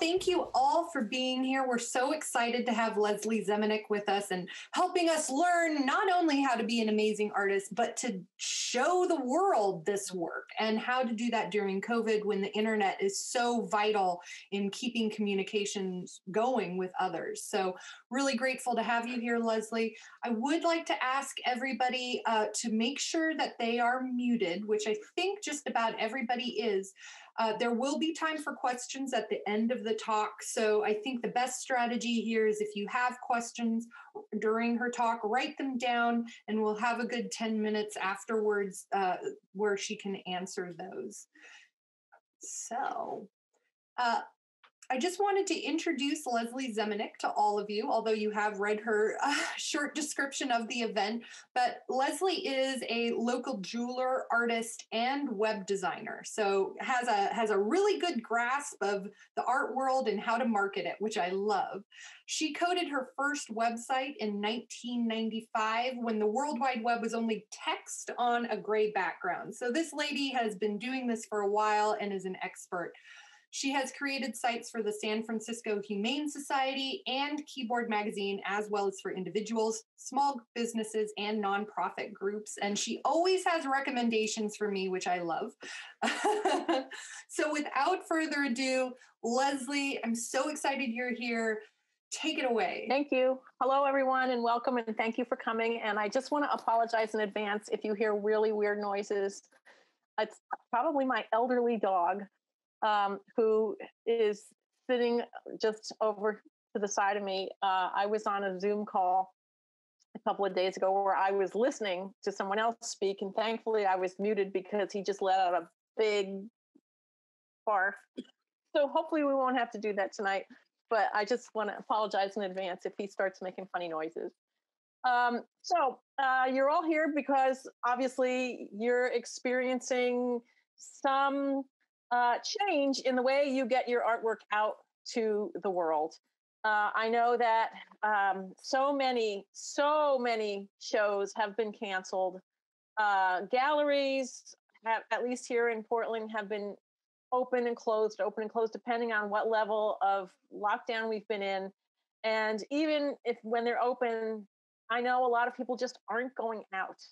thank you all for being here. We're so excited to have Leslie Zemenek with us and helping us learn not only how to be an amazing artist, but to show the world this work and how to do that during COVID when the internet is so vital in keeping communications going with others. So, really grateful to have you here, Leslie. I would like to ask everybody uh, to make sure that they are muted, which I think just about everybody is. Uh, there will be time for questions at the end of the talk. So I think the best strategy here is if you have questions during her talk, write them down, and we'll have a good 10 minutes afterwards uh, where she can answer those. So, uh, I just wanted to introduce Leslie Zemenek to all of you, although you have read her uh, short description of the event. But Leslie is a local jeweler, artist, and web designer. So has a has a really good grasp of the art world and how to market it, which I love. She coded her first website in 1995 when the World Wide Web was only text on a gray background. So this lady has been doing this for a while and is an expert. She has created sites for the San Francisco Humane Society and Keyboard Magazine, as well as for individuals, small businesses, and nonprofit groups. And she always has recommendations for me, which I love. so, without further ado, Leslie, I'm so excited you're here. Take it away. Thank you. Hello, everyone, and welcome, and thank you for coming. And I just want to apologize in advance if you hear really weird noises. It's probably my elderly dog um, who is sitting just over to the side of me. Uh, I was on a Zoom call a couple of days ago where I was listening to someone else speak, and thankfully I was muted because he just let out a big barf. So hopefully we won't have to do that tonight. But I just want to apologize in advance if he starts making funny noises. Um, so uh, you're all here because obviously you're experiencing some uh, change in the way you get your artwork out to the world. Uh, I know that um, so many, so many shows have been canceled. Uh, galleries, have, at least here in Portland, have been open and closed, open and closed, depending on what level of lockdown we've been in. And even if when they're open, I know a lot of people just aren't going out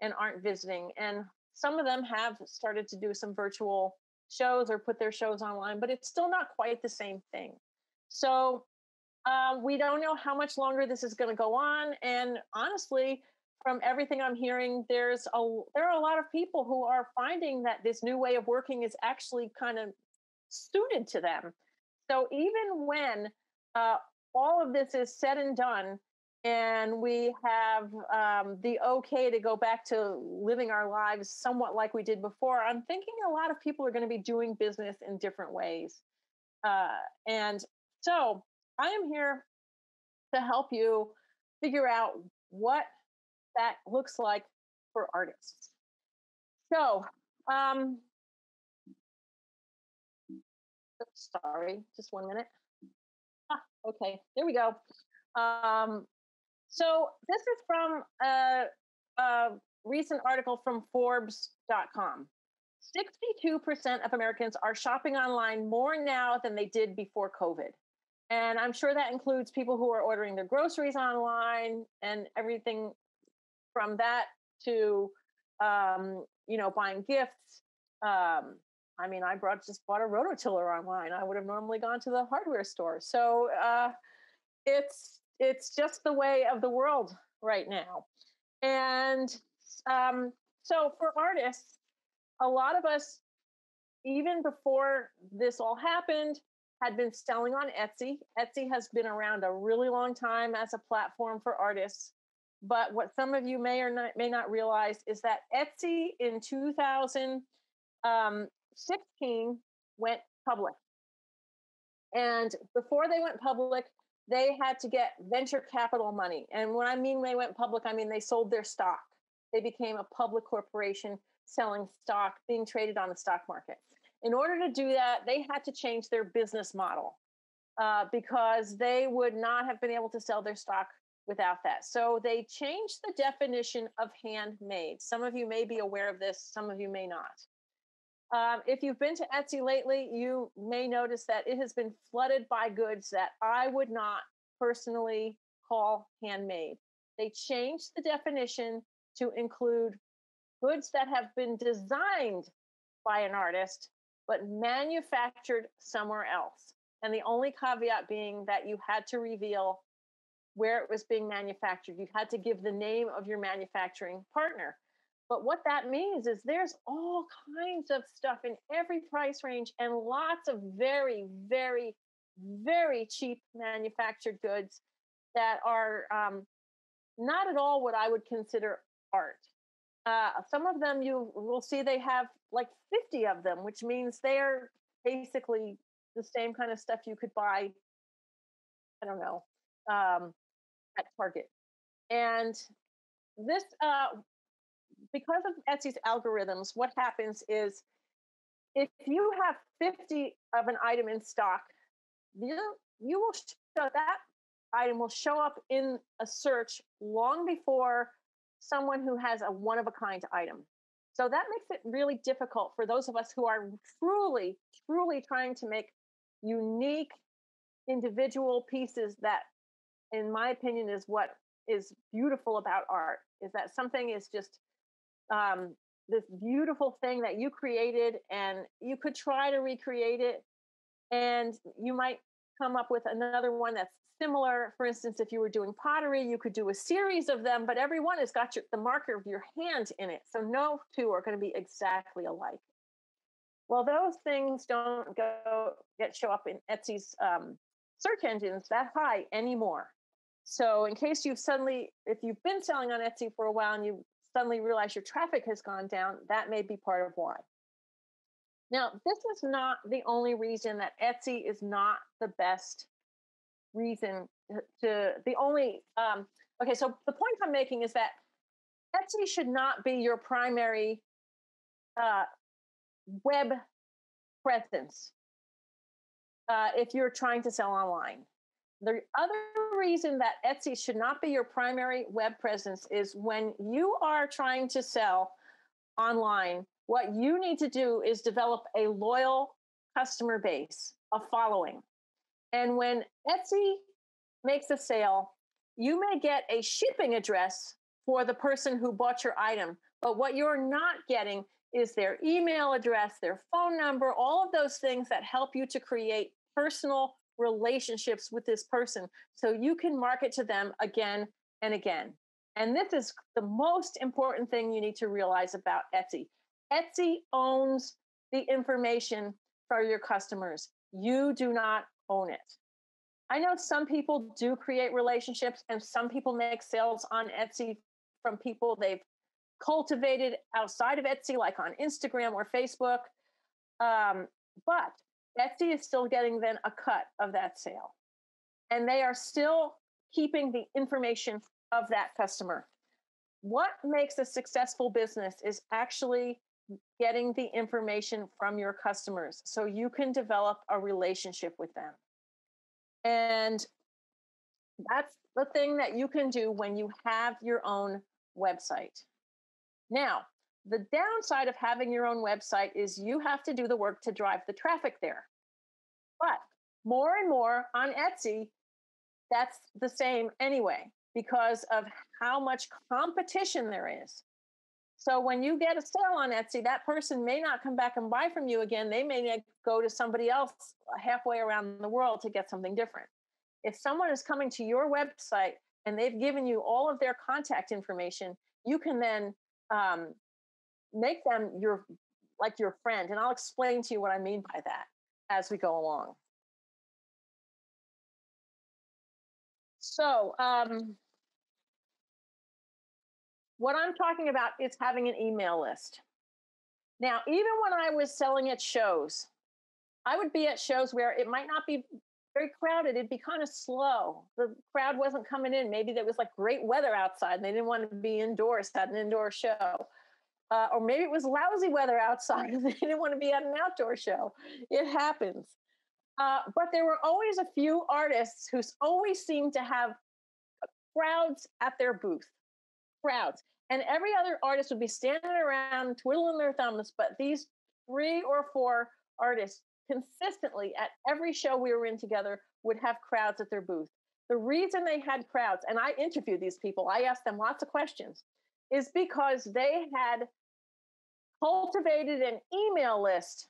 and aren't visiting. And some of them have started to do some virtual shows or put their shows online, but it's still not quite the same thing. So uh, we don't know how much longer this is going to go on. And honestly, from everything I'm hearing, there's a there are a lot of people who are finding that this new way of working is actually kind of suited to them. So even when uh, all of this is said and done, and we have um, the okay to go back to living our lives somewhat like we did before, I'm thinking a lot of people are going to be doing business in different ways. Uh, and so I am here to help you figure out what that looks like for artists. So, um, sorry, just one minute. Ah, okay, there we go. Um, so this is from a, a recent article from Forbes.com. 62% of Americans are shopping online more now than they did before COVID. And I'm sure that includes people who are ordering their groceries online and everything from that to, um, you know, buying gifts. Um, I mean, I brought just bought a rototiller online. I would have normally gone to the hardware store. So uh, it's it's just the way of the world right now. And um, so for artists, a lot of us, even before this all happened, had been selling on Etsy. Etsy has been around a really long time as a platform for artists. But what some of you may or not, may not realize is that Etsy in 2016 um, went public. And before they went public, they had to get venture capital money. And when I mean they went public, I mean they sold their stock. They became a public corporation selling stock, being traded on the stock market. In order to do that, they had to change their business model uh, because they would not have been able to sell their stock without that. So they changed the definition of handmade. Some of you may be aware of this, some of you may not. Um, if you've been to Etsy lately, you may notice that it has been flooded by goods that I would not personally call handmade. They changed the definition to include goods that have been designed by an artist but manufactured somewhere else. And the only caveat being that you had to reveal where it was being manufactured. You had to give the name of your manufacturing partner. But what that means is there's all kinds of stuff in every price range and lots of very, very, very cheap manufactured goods that are um, not at all what I would consider art. Uh, some of them you will see they have like 50 of them, which means they're basically the same kind of stuff you could buy, I don't know, um, at Target. And this, uh, because of Etsy's algorithms, what happens is if you have 50 of an item in stock, you, you will show that item will show up in a search long before someone who has a one of a kind item. So that makes it really difficult for those of us who are truly, truly trying to make unique individual pieces that, in my opinion, is what is beautiful about art is that something is just um, this beautiful thing that you created and you could try to recreate it and you might come up with another one that's similar. For instance, if you were doing pottery, you could do a series of them, but every one has got your, the marker of your hand in it. So no two are going to be exactly alike. Well, those things don't go get show up in Etsy's um, search engines that high anymore. So in case you've suddenly, if you've been selling on Etsy for a while and you suddenly realize your traffic has gone down, that may be part of why. Now, this is not the only reason that Etsy is not the best reason to the only um, okay so the point i'm making is that etsy should not be your primary uh, web presence uh, if you're trying to sell online the other reason that etsy should not be your primary web presence is when you are trying to sell online what you need to do is develop a loyal customer base a following and when Etsy makes a sale, you may get a shipping address for the person who bought your item. But what you're not getting is their email address, their phone number, all of those things that help you to create personal relationships with this person so you can market to them again and again. And this is the most important thing you need to realize about Etsy. Etsy owns the information for your customers. You do not own it. I know some people do create relationships and some people make sales on Etsy from people they've cultivated outside of Etsy, like on Instagram or Facebook. Um, but Etsy is still getting then a cut of that sale. And they are still keeping the information of that customer. What makes a successful business is actually getting the information from your customers so you can develop a relationship with them. And that's the thing that you can do when you have your own website. Now, the downside of having your own website is you have to do the work to drive the traffic there. But more and more on Etsy, that's the same anyway because of how much competition there is. So when you get a sale on Etsy, that person may not come back and buy from you again. They may go to somebody else halfway around the world to get something different. If someone is coming to your website and they've given you all of their contact information, you can then um, make them your like your friend. And I'll explain to you what I mean by that as we go along. So, um, what I'm talking about is having an email list. Now, even when I was selling at shows, I would be at shows where it might not be very crowded. It'd be kind of slow. The crowd wasn't coming in. Maybe there was like great weather outside and they didn't want to be indoors, at an indoor show. Uh, or maybe it was lousy weather outside and they didn't want to be at an outdoor show. It happens. Uh, but there were always a few artists who always seemed to have crowds at their booth crowds. And every other artist would be standing around twiddling their thumbs, but these three or four artists consistently at every show we were in together would have crowds at their booth. The reason they had crowds, and I interviewed these people, I asked them lots of questions, is because they had cultivated an email list.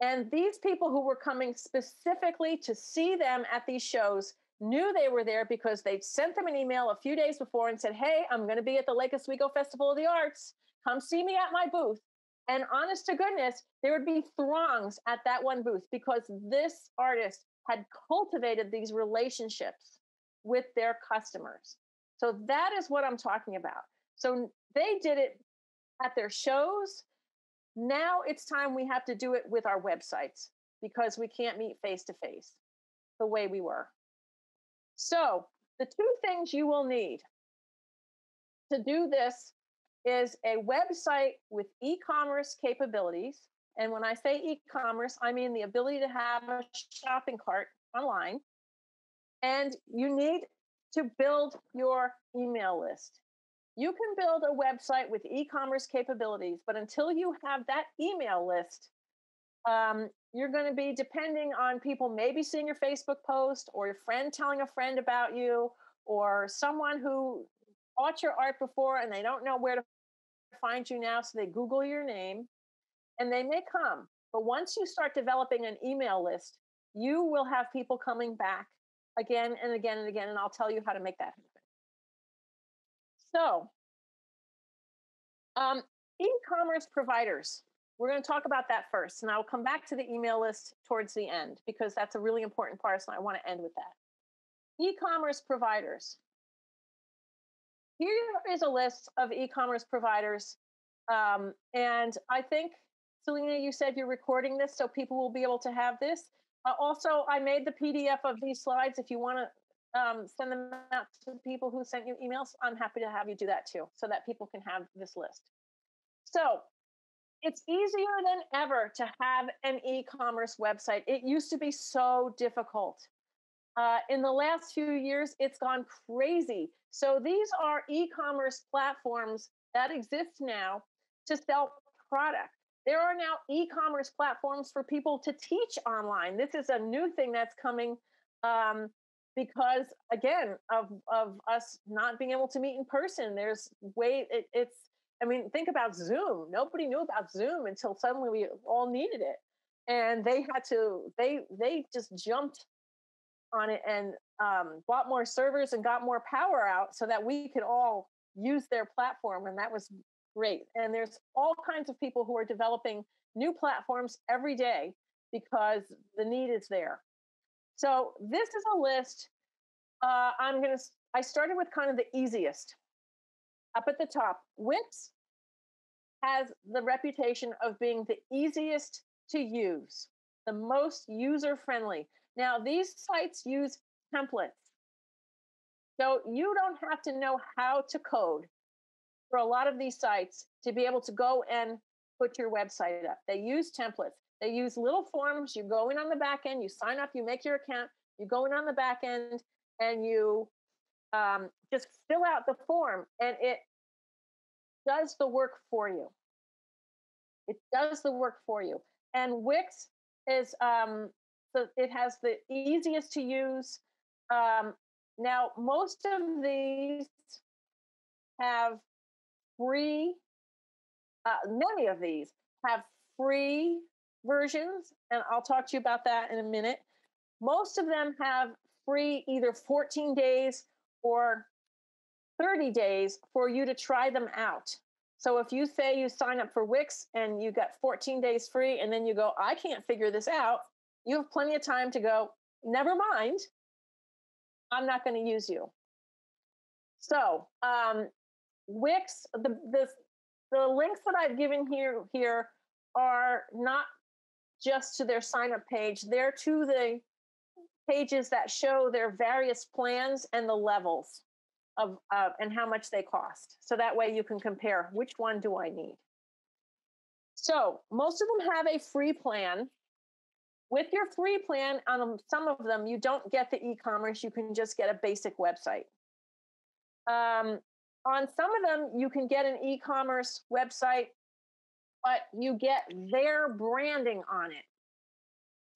And these people who were coming specifically to see them at these shows knew they were there because they'd sent them an email a few days before and said, Hey, I'm going to be at the Lake Oswego Festival of the Arts. Come see me at my booth. And honest to goodness, there would be throngs at that one booth because this artist had cultivated these relationships with their customers. So that is what I'm talking about. So they did it at their shows. Now it's time we have to do it with our websites because we can't meet face to face the way we were. So, the two things you will need to do this is a website with e commerce capabilities. And when I say e commerce, I mean the ability to have a shopping cart online. And you need to build your email list. You can build a website with e commerce capabilities, but until you have that email list, um, you're going to be depending on people maybe seeing your Facebook post or your friend telling a friend about you or someone who bought your art before and they don't know where to find you now. So they Google your name and they may come. But once you start developing an email list, you will have people coming back again and again and again. And I'll tell you how to make that happen. So, um, e commerce providers. We're going to talk about that first, and I'll come back to the email list towards the end because that's a really important part. So I want to end with that. E commerce providers. Here is a list of e commerce providers. Um, and I think, Selena, you said you're recording this so people will be able to have this. Uh, also, I made the PDF of these slides. If you want to um, send them out to people who sent you emails, I'm happy to have you do that too so that people can have this list. So it's easier than ever to have an e-commerce website. It used to be so difficult. Uh, in the last few years, it's gone crazy. So these are e-commerce platforms that exist now to sell product. There are now e-commerce platforms for people to teach online. This is a new thing that's coming um, because, again, of of us not being able to meet in person. There's way it, it's I mean, think about Zoom. Nobody knew about Zoom until suddenly we all needed it. And they had to, they they just jumped on it and um, bought more servers and got more power out so that we could all use their platform. And that was great. And there's all kinds of people who are developing new platforms every day because the need is there. So this is a list. Uh, I'm going to, I started with kind of the easiest up at the top, Wix has the reputation of being the easiest to use, the most user friendly. Now, these sites use templates. So you don't have to know how to code for a lot of these sites to be able to go and put your website up. They use templates. They use little forms. You go in on the back end, you sign up, you make your account, you go in on the back end, and you um, just fill out the form, and it does the work for you. It does the work for you. And Wix is um, so it has the easiest to use. Um, now, most of these have free. Uh, many of these have free versions, and I'll talk to you about that in a minute. Most of them have free either 14 days or 30 days for you to try them out. So if you say you sign up for Wix and you got 14 days free, and then you go, I can't figure this out, you have plenty of time to go, never mind, I'm not going to use you. So um, Wix, the, the, the links that I've given here, here are not just to their sign up page, they're to the pages that show their various plans and the levels of uh, and how much they cost. So that way you can compare which one do I need. So most of them have a free plan. With your free plan, on some of them, you don't get the e-commerce. You can just get a basic website. Um, on some of them, you can get an e-commerce website but you get their branding on it.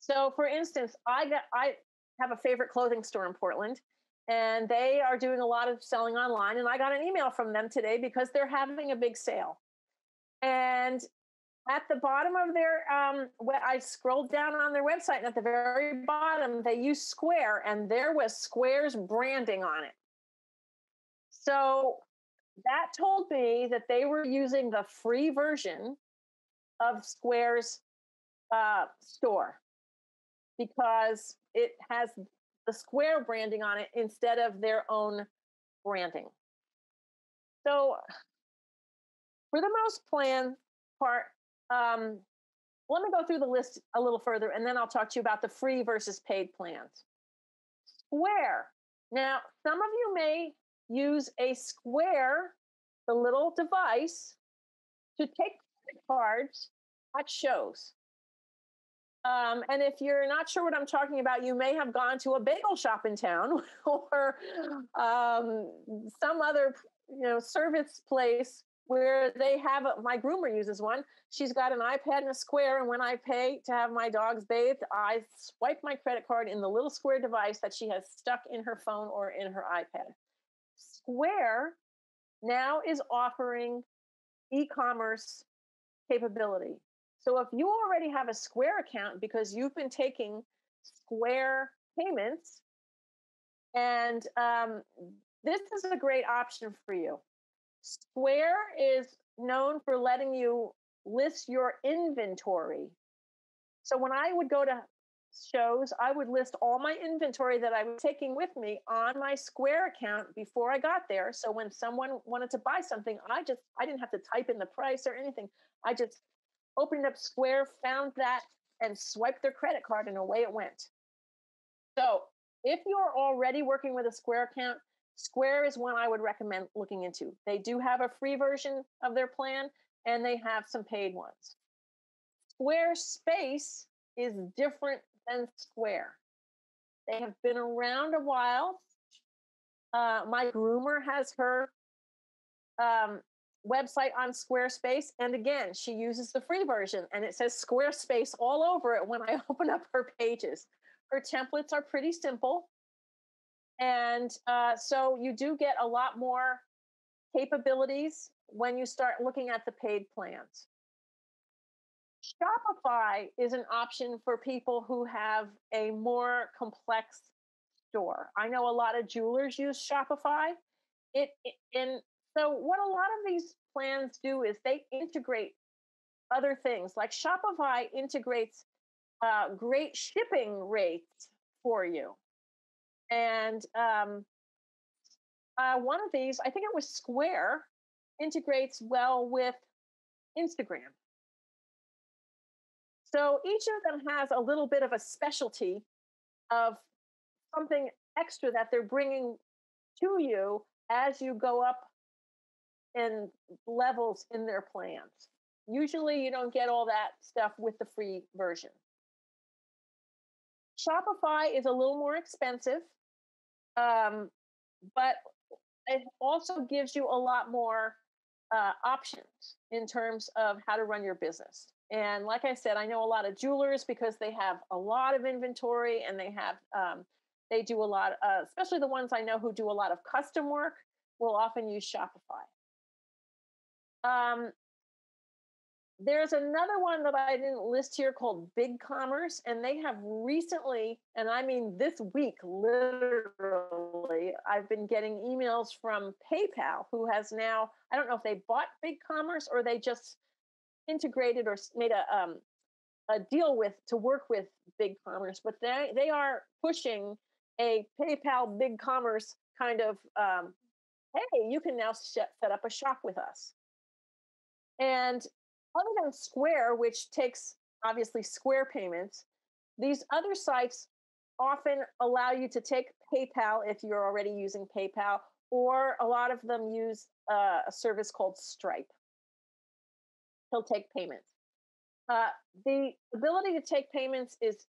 So, for instance, I got I have a favorite clothing store in Portland, and they are doing a lot of selling online. And I got an email from them today because they're having a big sale. And at the bottom of their, um, I scrolled down on their website, and at the very bottom, they use Square, and there was Square's branding on it. So that told me that they were using the free version of Square's uh, store because it has the Square branding on it instead of their own branding. So, for the most plan part, um, let me go through the list a little further and then I'll talk to you about the free versus paid plans. Square. Now, some of you may use a Square, the little device, to take cards at shows. Um, and if you're not sure what I'm talking about, you may have gone to a bagel shop in town or um, some other you know service place where they have a, my groomer uses one. She's got an iPad and a square, and when I pay to have my dogs bathed, I swipe my credit card in the little square device that she has stuck in her phone or in her iPad. Square now is offering e-commerce capability. So if you already have a Square account because you've been taking Square payments, and um, this is a great option for you. Square is known for letting you list your inventory. So when I would go to shows, I would list all my inventory that I was taking with me on my Square account before I got there. So when someone wanted to buy something, I just I didn't have to type in the price or anything. I just opened up Square, found that, and swiped their credit card, and away it went. So if you're already working with a Square account, Square is one I would recommend looking into. They do have a free version of their plan, and they have some paid ones. Squarespace is different than Square. They have been around a while. Uh, my groomer has her um, website on Squarespace. And again, she uses the free version and it says Squarespace all over it when I open up her pages. Her templates are pretty simple. And uh, so you do get a lot more capabilities when you start looking at the paid plans. Shopify is an option for people who have a more complex store. I know a lot of jewelers use Shopify. It, it in so what a lot of these plans do is they integrate other things. Like Shopify integrates uh, great shipping rates for you, and um, uh, one of these, I think it was Square, integrates well with Instagram. So each of them has a little bit of a specialty of something extra that they're bringing to you as you go up in levels in their plans. Usually, you don't get all that stuff with the free version. Shopify is a little more expensive, um, but it also gives you a lot more uh, options in terms of how to run your business. And like I said, I know a lot of jewelers because they have a lot of inventory and they have um, they do a lot, uh, especially the ones I know who do a lot of custom work will often use Shopify. Um, there's another one that I didn't list here called Big Commerce, and they have recently, and I mean this week, literally, I've been getting emails from PayPal, who has now, I don't know if they bought Big Commerce or they just integrated or made a, um, a deal with to work with Big Commerce, but they, they are pushing a PayPal Big Commerce kind of, um, hey, you can now set up a shop with us. And other than Square, which takes obviously Square payments, these other sites often allow you to take PayPal if you're already using PayPal, or a lot of them use uh, a service called Stripe. He'll take payments. Uh, the ability to take payments is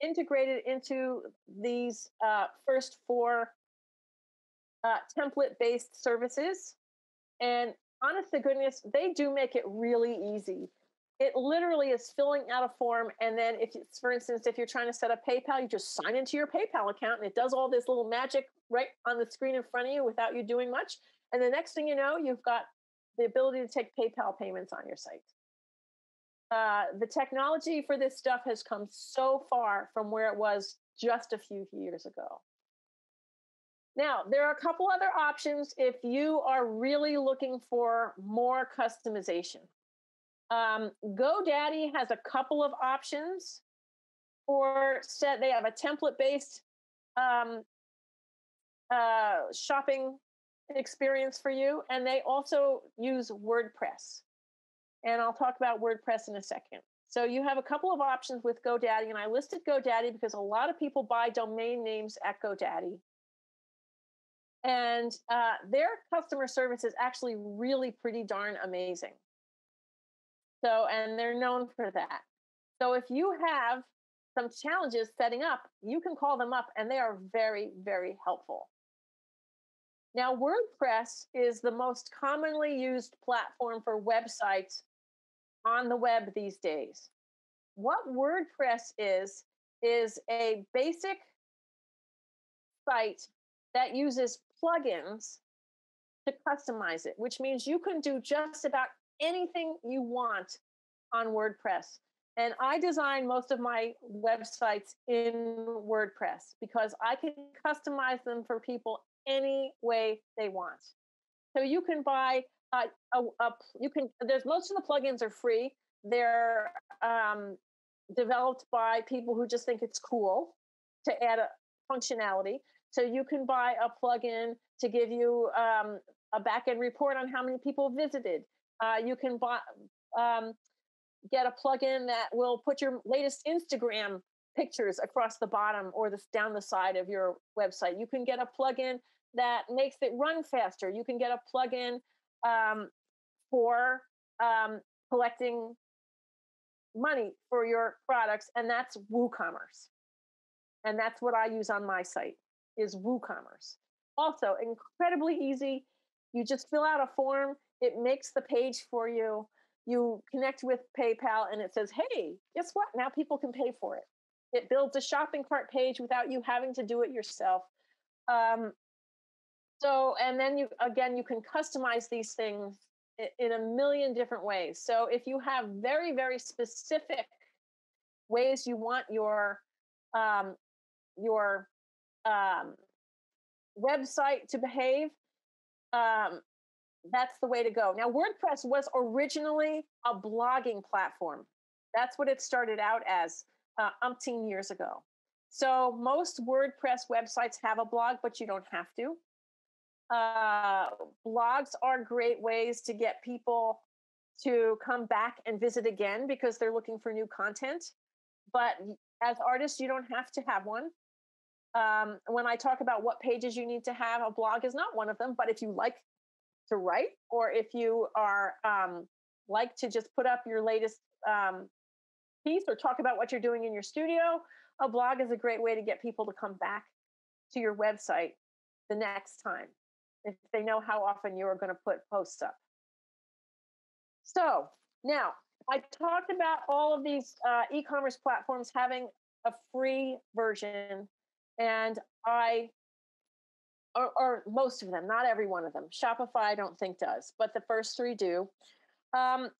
integrated into these uh, first four uh, template based services. And honest to goodness, they do make it really easy it literally is filling out a form. And then, if it's, for instance, if you're trying to set up PayPal, you just sign into your PayPal account and it does all this little magic right on the screen in front of you without you doing much. And the next thing you know, you've got the ability to take PayPal payments on your site. Uh, the technology for this stuff has come so far from where it was just a few years ago. Now, there are a couple other options if you are really looking for more customization. Um, GoDaddy has a couple of options for set. They have a template-based um, uh, shopping experience for you, and they also use WordPress. And I'll talk about WordPress in a second. So you have a couple of options with GoDaddy, and I listed GoDaddy because a lot of people buy domain names at GoDaddy and uh, their customer service is actually really pretty darn amazing. So, and they're known for that. So, if you have some challenges setting up, you can call them up and they are very, very helpful. Now, WordPress is the most commonly used platform for websites on the web these days. What WordPress is, is a basic site that uses plugins to customize it, which means you can do just about anything you want on WordPress. And I design most of my websites in WordPress because I can customize them for people any way they want. So you can buy uh, a, a, you can there's most of the plugins are free. They're um, developed by people who just think it's cool to add a functionality. So you can buy a plugin to give you um, a backend report on how many people visited. Uh, you can buy, um, get a plugin that will put your latest Instagram pictures across the bottom or the, down the side of your website. You can get a plugin that makes it run faster. You can get a plugin um, for um, collecting money for your products, and that's WooCommerce. And that's what I use on my site is WooCommerce. Also, incredibly easy. You just fill out a form, it makes the page for you. You connect with PayPal, and it says, hey, guess what? Now people can pay for it. It builds a shopping cart page without you having to do it yourself. Um, so, and then you, again, you can customize these things in a million different ways. So, if you have very, very specific ways you want your um, your um, website to behave, um, that's the way to go. Now, WordPress was originally a blogging platform. That's what it started out as uh, umpteen years ago. So most WordPress websites have a blog, but you don't have to. Uh, blogs are great ways to get people to come back and visit again because they're looking for new content. But as artists, you don't have to have one. Um, when I talk about what pages you need to have, a blog is not one of them. But if you like to write, or if you are um, like to just put up your latest um, piece or talk about what you're doing in your studio, a blog is a great way to get people to come back to your website the next time if they know how often you are going to put posts up. So now I talked about all of these uh, e-commerce platforms having a free version and I, or, or, most of them, not every one of them. Shopify, I don't think does, but the first three do. Um,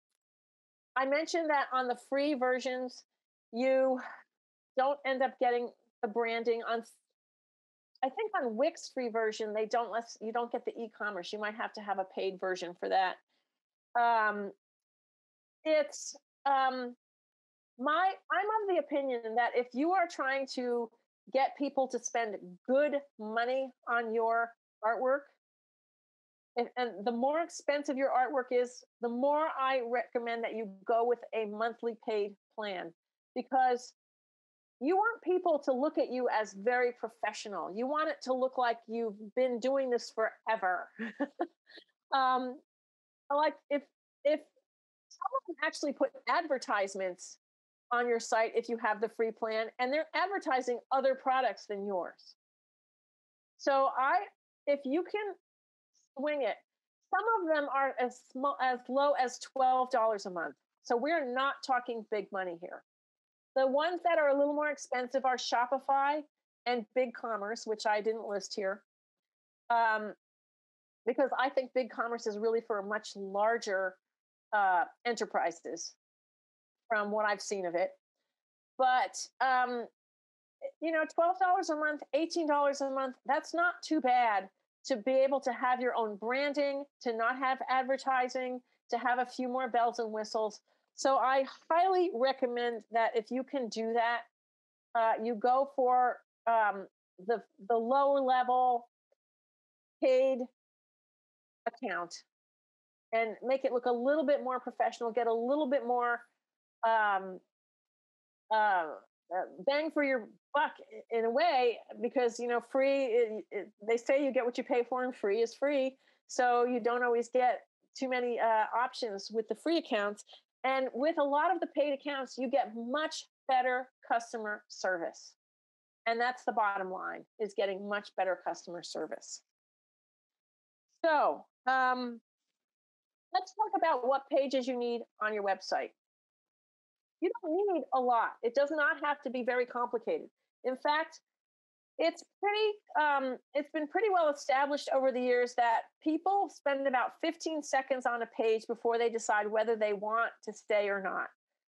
I mentioned that on the free versions, you don't end up getting the branding on. I think on Wix free version, they don't let you don't get the e-commerce. You might have to have a paid version for that. Um, it's um, my I'm of the opinion that if you are trying to get people to spend good money on your artwork. And, and, the more expensive your artwork is, the more I recommend that you go with a monthly paid plan because you want people to look at you as very professional. You want it to look like you've been doing this forever. um, like if if someone actually put advertisements on your site if you have the free plan and they're advertising other products than yours. So I if you can swing it, some of them are as small as low as $12 a month. So we're not talking big money here. The ones that are a little more expensive are Shopify and BigCommerce, which I didn't list here. Um, because I think BigCommerce is really for much larger uh, enterprises from what I've seen of it. But um, you know, $12 a month, $18 a month, that's not too bad to be able to have your own branding, to not have advertising, to have a few more bells and whistles. So I highly recommend that if you can do that, uh, you go for um, the the lower level paid account and make it look a little bit more professional, get a little bit more um, uh, uh, bang for your buck in a way because you know free it, it, they say you get what you pay for and free is free. So you don't always get too many uh, options with the free accounts and with a lot of the paid accounts you get much better customer service and that's the bottom line is getting much better customer service so um, let's talk about what pages you need on your website you don't need a lot. It does not have to be very complicated. In fact, it's pretty um, it's been pretty well established over the years that people spend about 15 seconds on a page before they decide whether they want to stay or not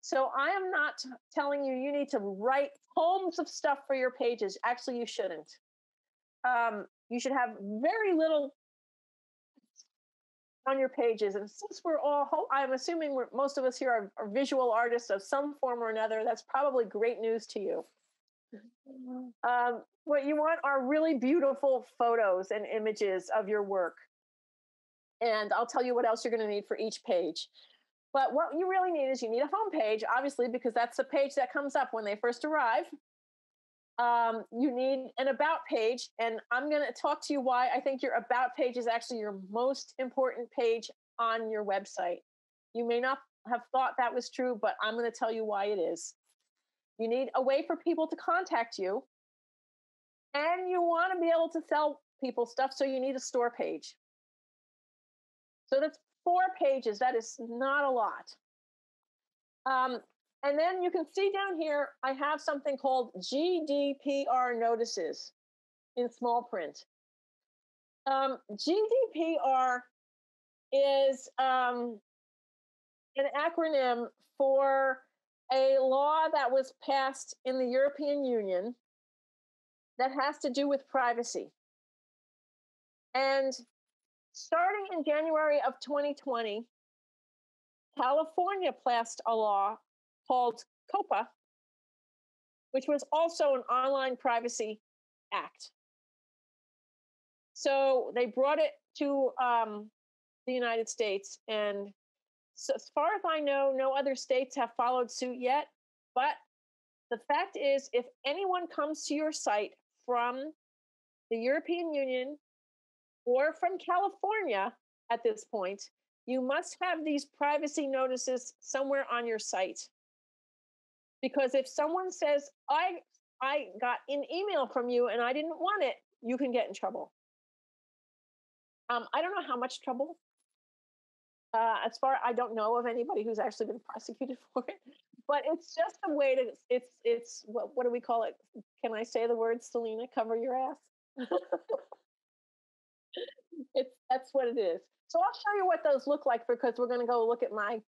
so i am not telling you you need to write tomes of stuff for your pages actually you shouldn't um, you should have very little on your pages. And since we're all, I'm assuming most of us here are, are, visual artists of some form or another, that's probably great news to you. Um, what you want are really beautiful photos and images of your work. And I'll tell you what else you're going to need for each page. But what you really need is you need a home page, obviously, because that's the page that comes up when they first arrive um, you need an about page. And I'm going to talk to you why I think your about page is actually your most important page on your website. You may not have thought that was true, but I'm going to tell you why it is. You need a way for people to contact you, and you want to be able to sell people stuff, so you need a store page. So that's four pages. That is not a lot. Um, and then you can see down here, I have something called GDPR notices in small print. Um, GDPR is um, an acronym for a law that was passed in the European Union that has to do with privacy. And starting in January of 2020, California passed a law called COPA, which was also an online privacy act. So they brought it to um, the United States, and so as far as I know, no other states have followed suit yet. But the fact is, if anyone comes to your site from the European Union or from California at this point, you must have these privacy notices somewhere on your site because if someone says i i got an email from you and i didn't want it you can get in trouble um, i don't know how much trouble uh, as far i don't know of anybody who's actually been prosecuted for it but it's just a way to it's it's what, what do we call it? Can i say the word selena? Cover your ass? It's that's what it is. So i'll show you what those look like because we're going to go look at my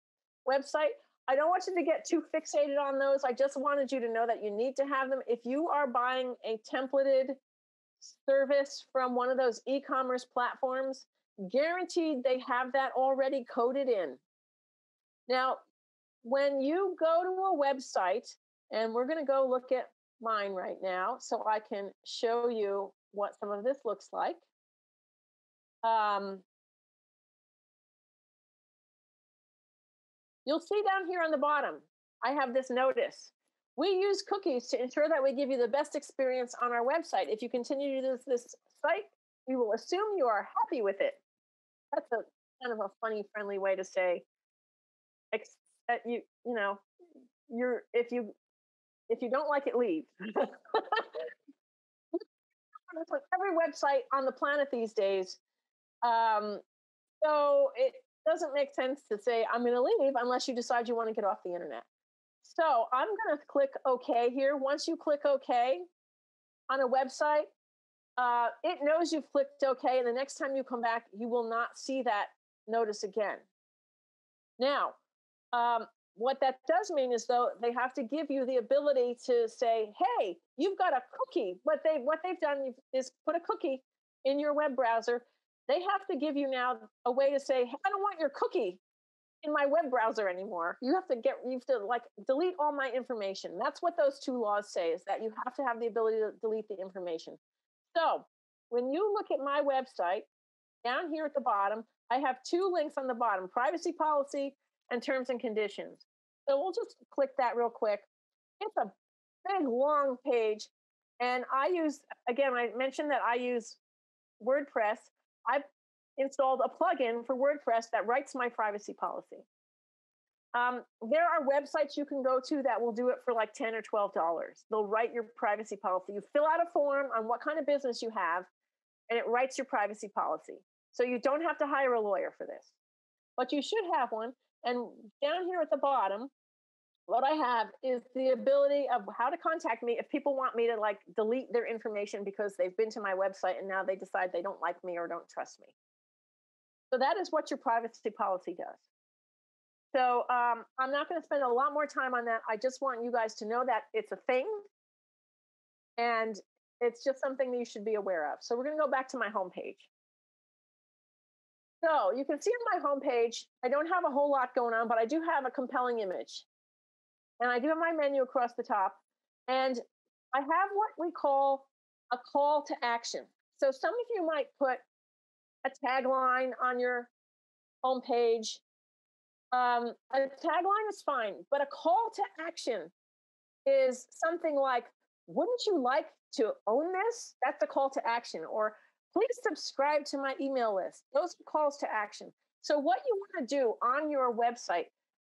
website. I don't want you to get too fixated on those. I just wanted you to know that you need to have them. If you are buying a templated service from one of those e commerce platforms, guaranteed they have that already coded in. Now, when you go to a website, and we're going to go look at mine right now so I can show you what some of this looks like. Um, You'll see down here on the bottom, I have this notice. We use cookies to ensure that we give you the best experience on our website. If you continue to use this site, we will assume you are happy with it. That's a kind of a funny, friendly way to say that you, you know, you're if you if you don't like it, leave. every website on the planet these days. Um, so it doesn't make sense to say I'm going to leave unless you decide you want to get off the internet. So I'm going to click OK here. Once you click OK on a website, uh, it knows you've clicked OK, and the next time you come back, you will not see that notice again. Now, um, what that does mean is though they have to give you the ability to say, "Hey, you've got a cookie." What they what they've done is put a cookie in your web browser. They have to give you now a way to say, hey, "I don't want your cookie in my web browser anymore. You have to get you have to like delete all my information." That's what those two laws say is that you have to have the ability to delete the information. So, when you look at my website, down here at the bottom, I have two links on the bottom, privacy policy and terms and conditions. So we'll just click that real quick. It's a big, long page. And I use, again, I mentioned that I use WordPress. I've installed a plugin for WordPress that writes my privacy policy. Um, there are websites you can go to that will do it for like 10 or $12. They'll write your privacy policy. You fill out a form on what kind of business you have, and it writes your privacy policy. So you don't have to hire a lawyer for this, but you should have one. And down here at the bottom, what I have is the ability of how to contact me if people want me to like delete their information because they've been to my website and now they decide they don't like me or don't trust me. So that is what your privacy policy does. So um, I'm not going to spend a lot more time on that. I just want you guys to know that it's a thing and it's just something that you should be aware of. So we're going to go back to my homepage. So you can see on my homepage, I don't have a whole lot going on, but I do have a compelling image. And I do have my menu across the top. And I have what we call a call to action. So some of you might put a tagline on your homepage. Um, a tagline is fine, but a call to action is something like, wouldn't you like to own this? That's a call to action. Or please subscribe to my email list. Those are calls to action. So, what you want to do on your website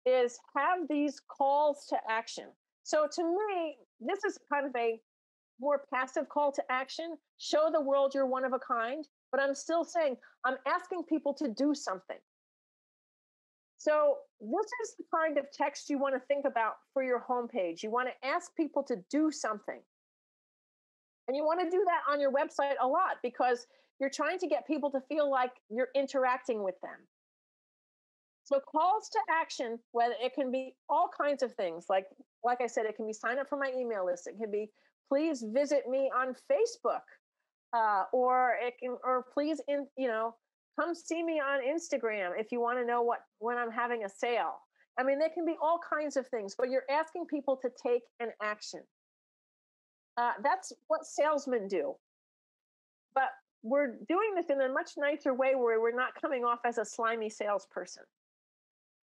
is have these calls to action. So, to me, this is kind of a more passive call to action. Show the world you're one of a kind, but I'm still saying I'm asking people to do something. So, this is the kind of text you want to think about for your homepage. You want to ask people to do something. And you want to do that on your website a lot because you're trying to get people to feel like you're interacting with them. So calls to action, whether it can be all kinds of things, like like I said, it can be sign up for my email list. It can be please visit me on Facebook, uh, or it can, or please in you know come see me on Instagram if you want to know what when I'm having a sale. I mean, they can be all kinds of things, but you're asking people to take an action. Uh, that's what salesmen do. But we're doing this in a much nicer way where we're not coming off as a slimy salesperson.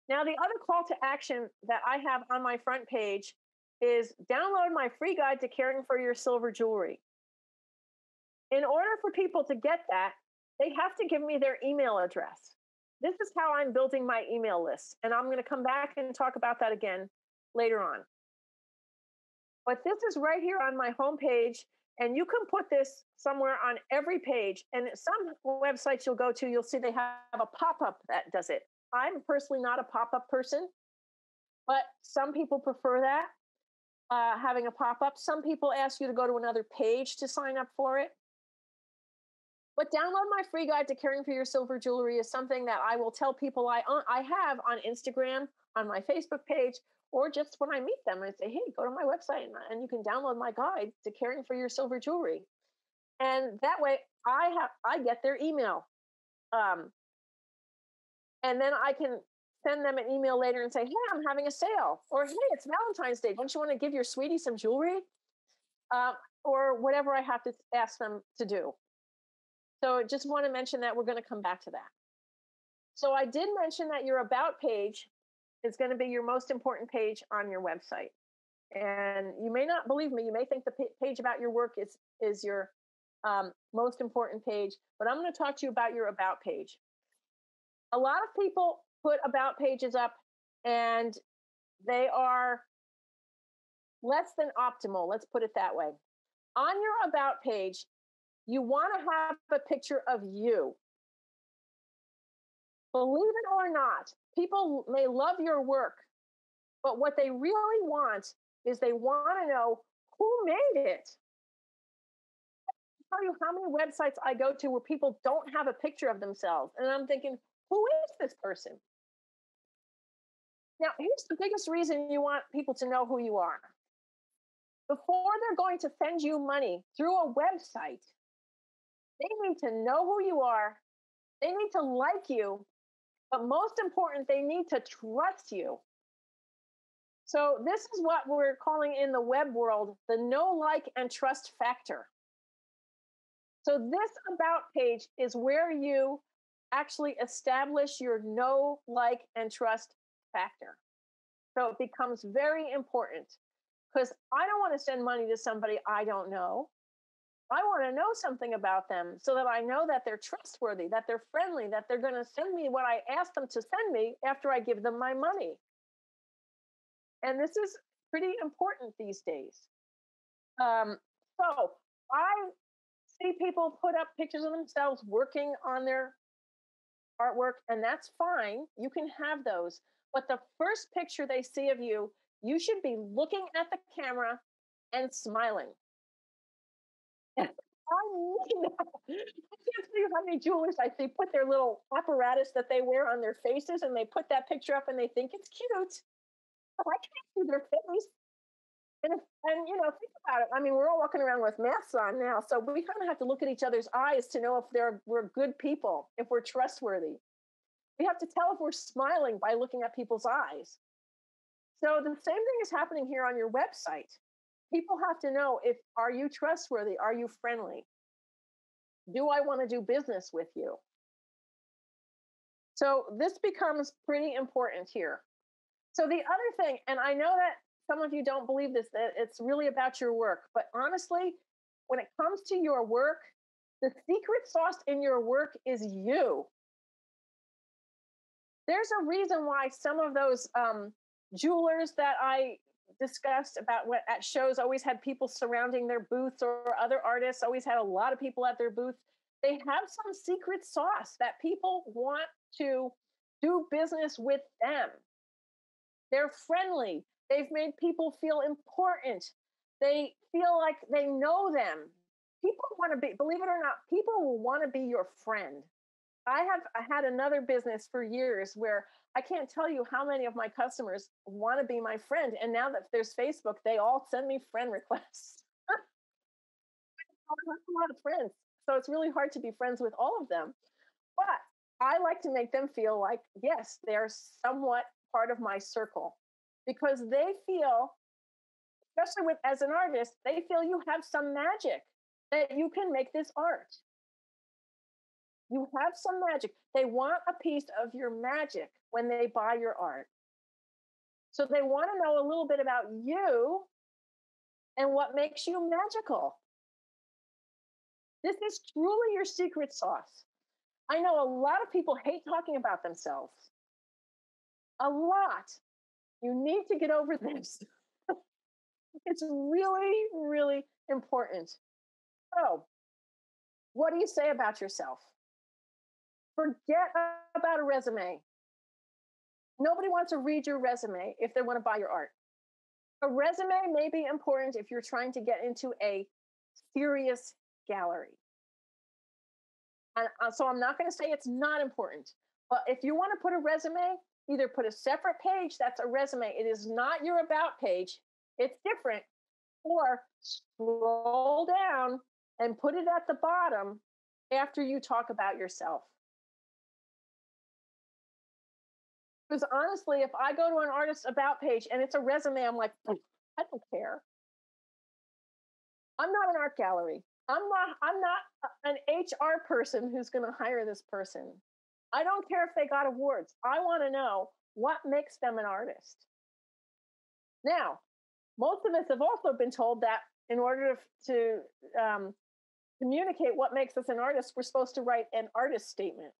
Now, the other call to action that I have on my front page is download my free guide to caring for your silver jewelry. In order for people to get that, they have to give me their email address. This is how I'm building my email list. And I'm going to come back and talk about that again later on. But this is right here on my homepage, and you can put this somewhere on every page. And some websites you'll go to, you'll see they have a pop up that does it. I'm personally not a pop up person, but some people prefer that, uh, having a pop up. Some people ask you to go to another page to sign up for it. But download my free guide to caring for your silver jewelry is something that I will tell people I I have on Instagram, on my Facebook page, or just when I meet them, I say, hey, go to my website and, and you can download my guide to caring for your silver jewelry. And that way I have I get their email. Um, and then I can send them an email later and say, hey, I'm having a sale. Or hey, it's Valentine's Day. Don't you want to give your sweetie some jewelry? Uh, or whatever I have to ask them to do. So just want to mention that we're going to come back to that. So I did mention that your about page is going to be your most important page on your website. And you may not believe me. You may think the page about your work is is your um, most important page, but I'm going to talk to you about your about page. A lot of people put about pages up, and they are less than optimal. Let's put it that way. On your about page, you want to have a picture of you. Believe it or not, people may love your work, but what they really want is they want to know who made it. I'll tell you how many websites I go to where people don't have a picture of themselves. And I'm thinking, who is this person? Now, here's the biggest reason you want people to know who you are. Before they're going to send you money through a website, they need to know who you are, they need to like you, but most important, they need to trust you. So, this is what we're calling in the web world the know, like, and trust factor. So, this about page is where you actually establish your know, like, and trust factor. So, it becomes very important because I don't want to send money to somebody I don't know. I want to know something about them so that I know that they're trustworthy, that they're friendly, that they're going to send me what I ask them to send me after I give them my money. And this is pretty important these days. Um, so I see people put up pictures of themselves working on their artwork, and that's fine. You can have those. But the first picture they see of you, you should be looking at the camera and smiling. I mean, I can't tell you how many jewelers I see put their little apparatus that they wear on their faces and they put that picture up and they think it's cute. Oh, I can't see their face. And, if, and you know, think about it. I mean, we're all walking around with masks on now, so we kind of have to look at each other's eyes to know if they're we're good people, if we're trustworthy. We have to tell if we're smiling by looking at people's eyes. So the same thing is happening here on your website people have to know if are you trustworthy? Are you friendly? Do i want to do business with you? So this becomes pretty important here. So the other thing and i know that some of you don't believe this that it's really about your work but honestly when it comes to your work the secret sauce in your work is you. There's a reason why some of those um, jewelers that I discussed about what at shows always had people surrounding their booths or other artists always had a lot of people at their booth. They have some secret sauce that people want to do business with them. They're friendly. They've made people feel important. They feel like they know them. People want to be believe it or not people will want to be your friend I have I had another business for years where I can't tell you how many of my customers want to be my friend. And now that there's Facebook, they all send me friend requests. I have a lot of friends. So it's really hard to be friends with all of them. But I like to make them feel like, yes, they're somewhat part of my circle because they feel, especially with as an artist, they feel you have some magic that you can make this art. You have some magic. They want a piece of your magic when they buy your art. So they want to know a little bit about you and what makes you magical. This is truly your secret sauce. I know a lot of people hate talking about themselves. A lot. You need to get over this. it's really, really important. So, what do you say about yourself? Forget about a resume. Nobody wants to read your resume if they want to buy your art. A resume may be important if you're trying to get into a serious gallery. And uh, so I'm not going to say it's not important, but if you want to put a resume, either put a separate page that's a resume. It is not your about page, it's different. Or scroll down and put it at the bottom after you talk about yourself. Because honestly, if I go to an artist about page and it's a resume, I'm like, I don't care. I'm not an art gallery. I'm not. I'm not an HR person who's going to hire this person. I don't care if they got awards. I want to know what makes them an artist. Now, most of us have also been told that in order to, to um, communicate what makes us an artist, we're supposed to write an artist statement.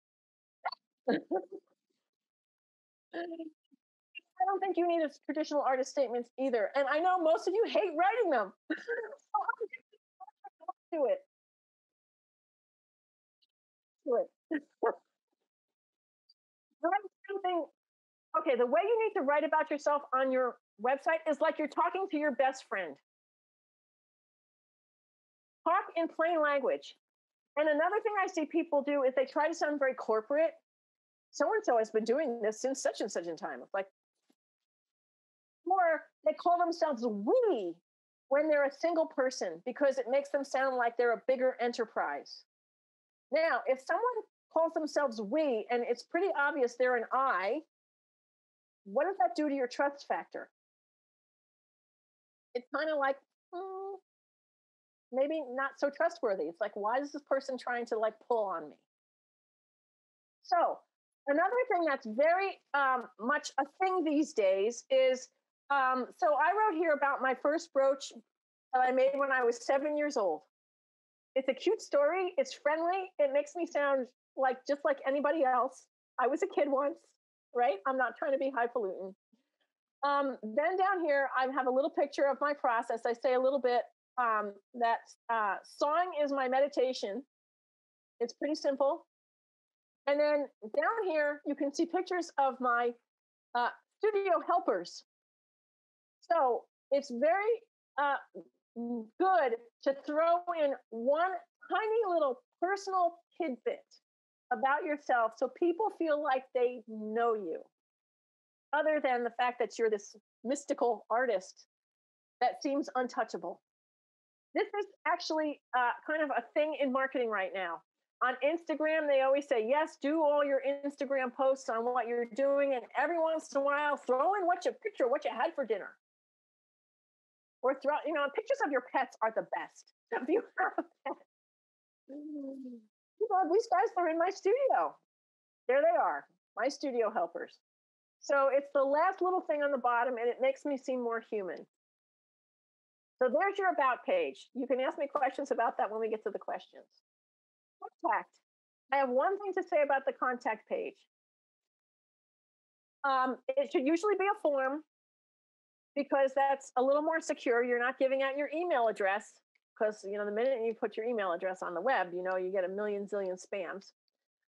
I don't think you need a traditional artist statements either. And I know most of you hate writing them. do it. Do it. something. Okay, the way you need to write about yourself on your website is like you're talking to your best friend. Talk in plain language. And another thing I see people do is they try to sound very corporate. So and so has been doing this since such and such a time. It's like, or they call themselves we when they're a single person because it makes them sound like they're a bigger enterprise. Now, if someone calls themselves we and it's pretty obvious they're an I, what does that do to your trust factor? It's kind of like, hmm, maybe not so trustworthy. It's like, why is this person trying to like pull on me? So, another thing that's very um, much a thing these days is um, so I wrote here about my first brooch that I made when I was seven years old. It's a cute story. It's friendly. It makes me sound like just like anybody else. I was a kid once, right? I'm not trying to be highfalutin. Um, then down here, I have a little picture of my process. I say a little bit um, that uh, sawing is my meditation. It's pretty simple. And then down here, you can see pictures of my uh, studio helpers. So it's very uh, good to throw in one tiny little personal tidbit about yourself so people feel like they know you, other than the fact that you're this mystical artist that seems untouchable. This is actually uh, kind of a thing in marketing right now. On Instagram, they always say, yes, do all your Instagram posts on what you're doing, and every once in a while, throw in what you picture, what you had for dinner or throw, you know, pictures of your pets are the best. If you have a pet, you know, these guys are in my studio. There they are, my studio helpers. So it's the last little thing on the bottom, and it makes me seem more human. So there's your about page. You can ask me questions about that when we get to the questions. Contact. I have one thing to say about the contact page. Um, it should usually be a form because that's a little more secure. You're not giving out your email address because you know the minute you put your email address on the web, you know you get a million zillion spams.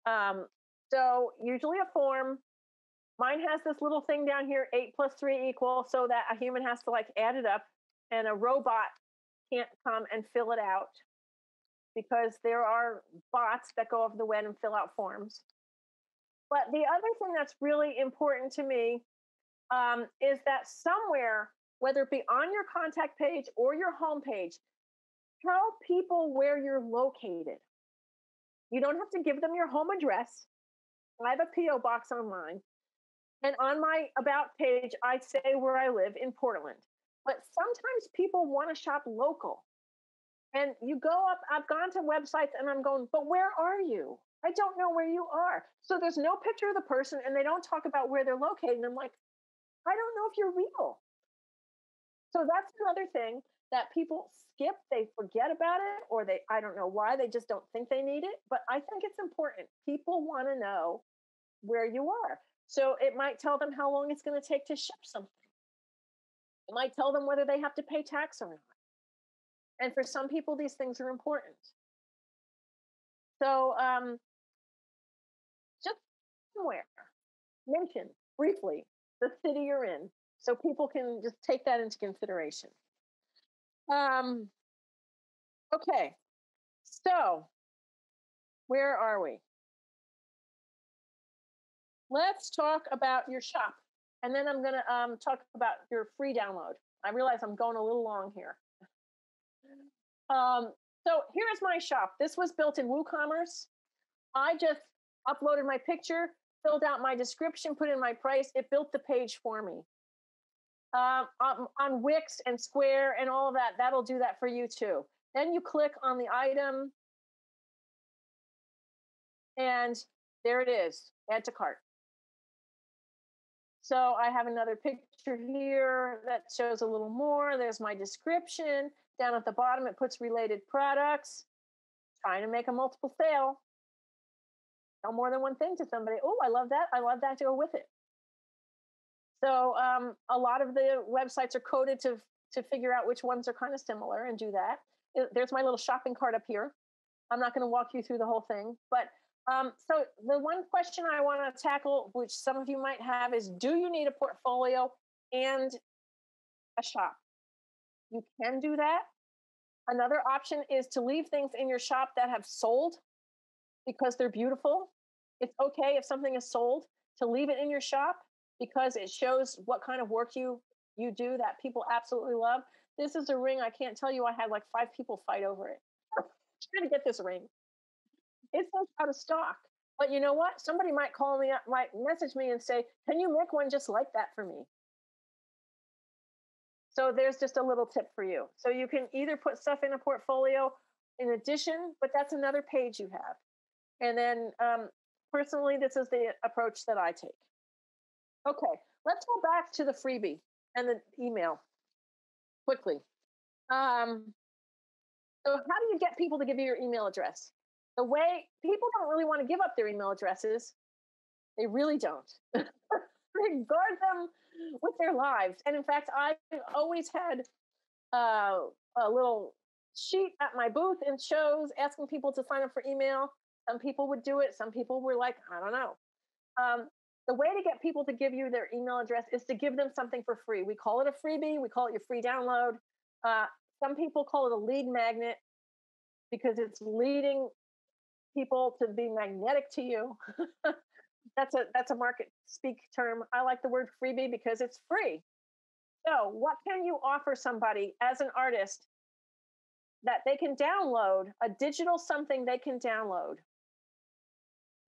Um, so usually a form. Mine has this little thing down here, eight plus three equal, so that a human has to like add it up, and a robot can't come and fill it out because there are bots that go over the web and fill out forms. But the other thing that's really important to me um, is that somewhere, whether it be on your contact page or your homepage, tell people where you're located. You don't have to give them your home address. I have a P.O. box online. And on my About page, I say where I live in Portland. But sometimes people want to shop local. And you go up, I've gone to websites and I'm going, but where are you? I don't know where you are. So there's no picture of the person and they don't talk about where they're located. And I'm like, I don't know if you're real. So that's another thing that people skip. They forget about it, or they, I don't know why, they just don't think they need it. But I think it's important. People want to know where you are. So it might tell them how long it's going to take to ship something. It might tell them whether they have to pay tax or not. And for some people, these things are important. So um, just somewhere, mention briefly the city you're in so people can just take that into consideration. Um okay so where are we? Let's talk about your shop and then i'm going to um, talk about your free download. I realize i'm going a little long here um, so here's my shop this was built in woocommerce i just uploaded my picture filled out my description, put in my price. It built the page for me. Um, on, on Wix and Square and all of that, that'll do that for you too. Then you click on the item, and there it is add to cart. So I have another picture here that shows a little more. There's my description. Down at the bottom, it puts related products. Trying to make a multiple sale sell more than one thing to somebody. Oh, I love that. I love that to go with it. So um, a lot of the websites are coded to to figure out which ones are kind of similar and do that. There's my little shopping cart up here. I'm not going to walk you through the whole thing, but Um, so the one question I want to tackle, which some of you might have, is: Do you need a portfolio and a shop? You can do that. Another option is to leave things in your shop that have sold because they're beautiful. It's okay if something is sold to leave it in your shop because it shows what kind of work you you do that people absolutely love. This is a ring I can't tell you I had like five people fight over it. trying to get this ring. It's like out of stock. But you know what? Somebody might call me up, might message me and say, "Can you make one just like that for me?" So there's just a little tip for you. So you can either put stuff in a portfolio in addition, but that's another page you have. And then um, personally, this is the approach that I take. Okay, let's go back to the freebie and the email quickly. Um, so, how do you get people to give you your email address? The way people don't really want to give up their email addresses, they really don't. they guard them with their lives. And in fact, I've always had uh, a little sheet at my booth in shows asking people to sign up for email. Some people would do it. Some people were like, I don't know. Um, the way to get people to give you their email address is to give them something for free. We call it a freebie. We call it your free download. Uh, some people call it a lead magnet because it's leading people to be magnetic to you. that's a that's a market speak term. I like the word freebie because it's free. So, what can you offer somebody as an artist that they can download a digital something they can download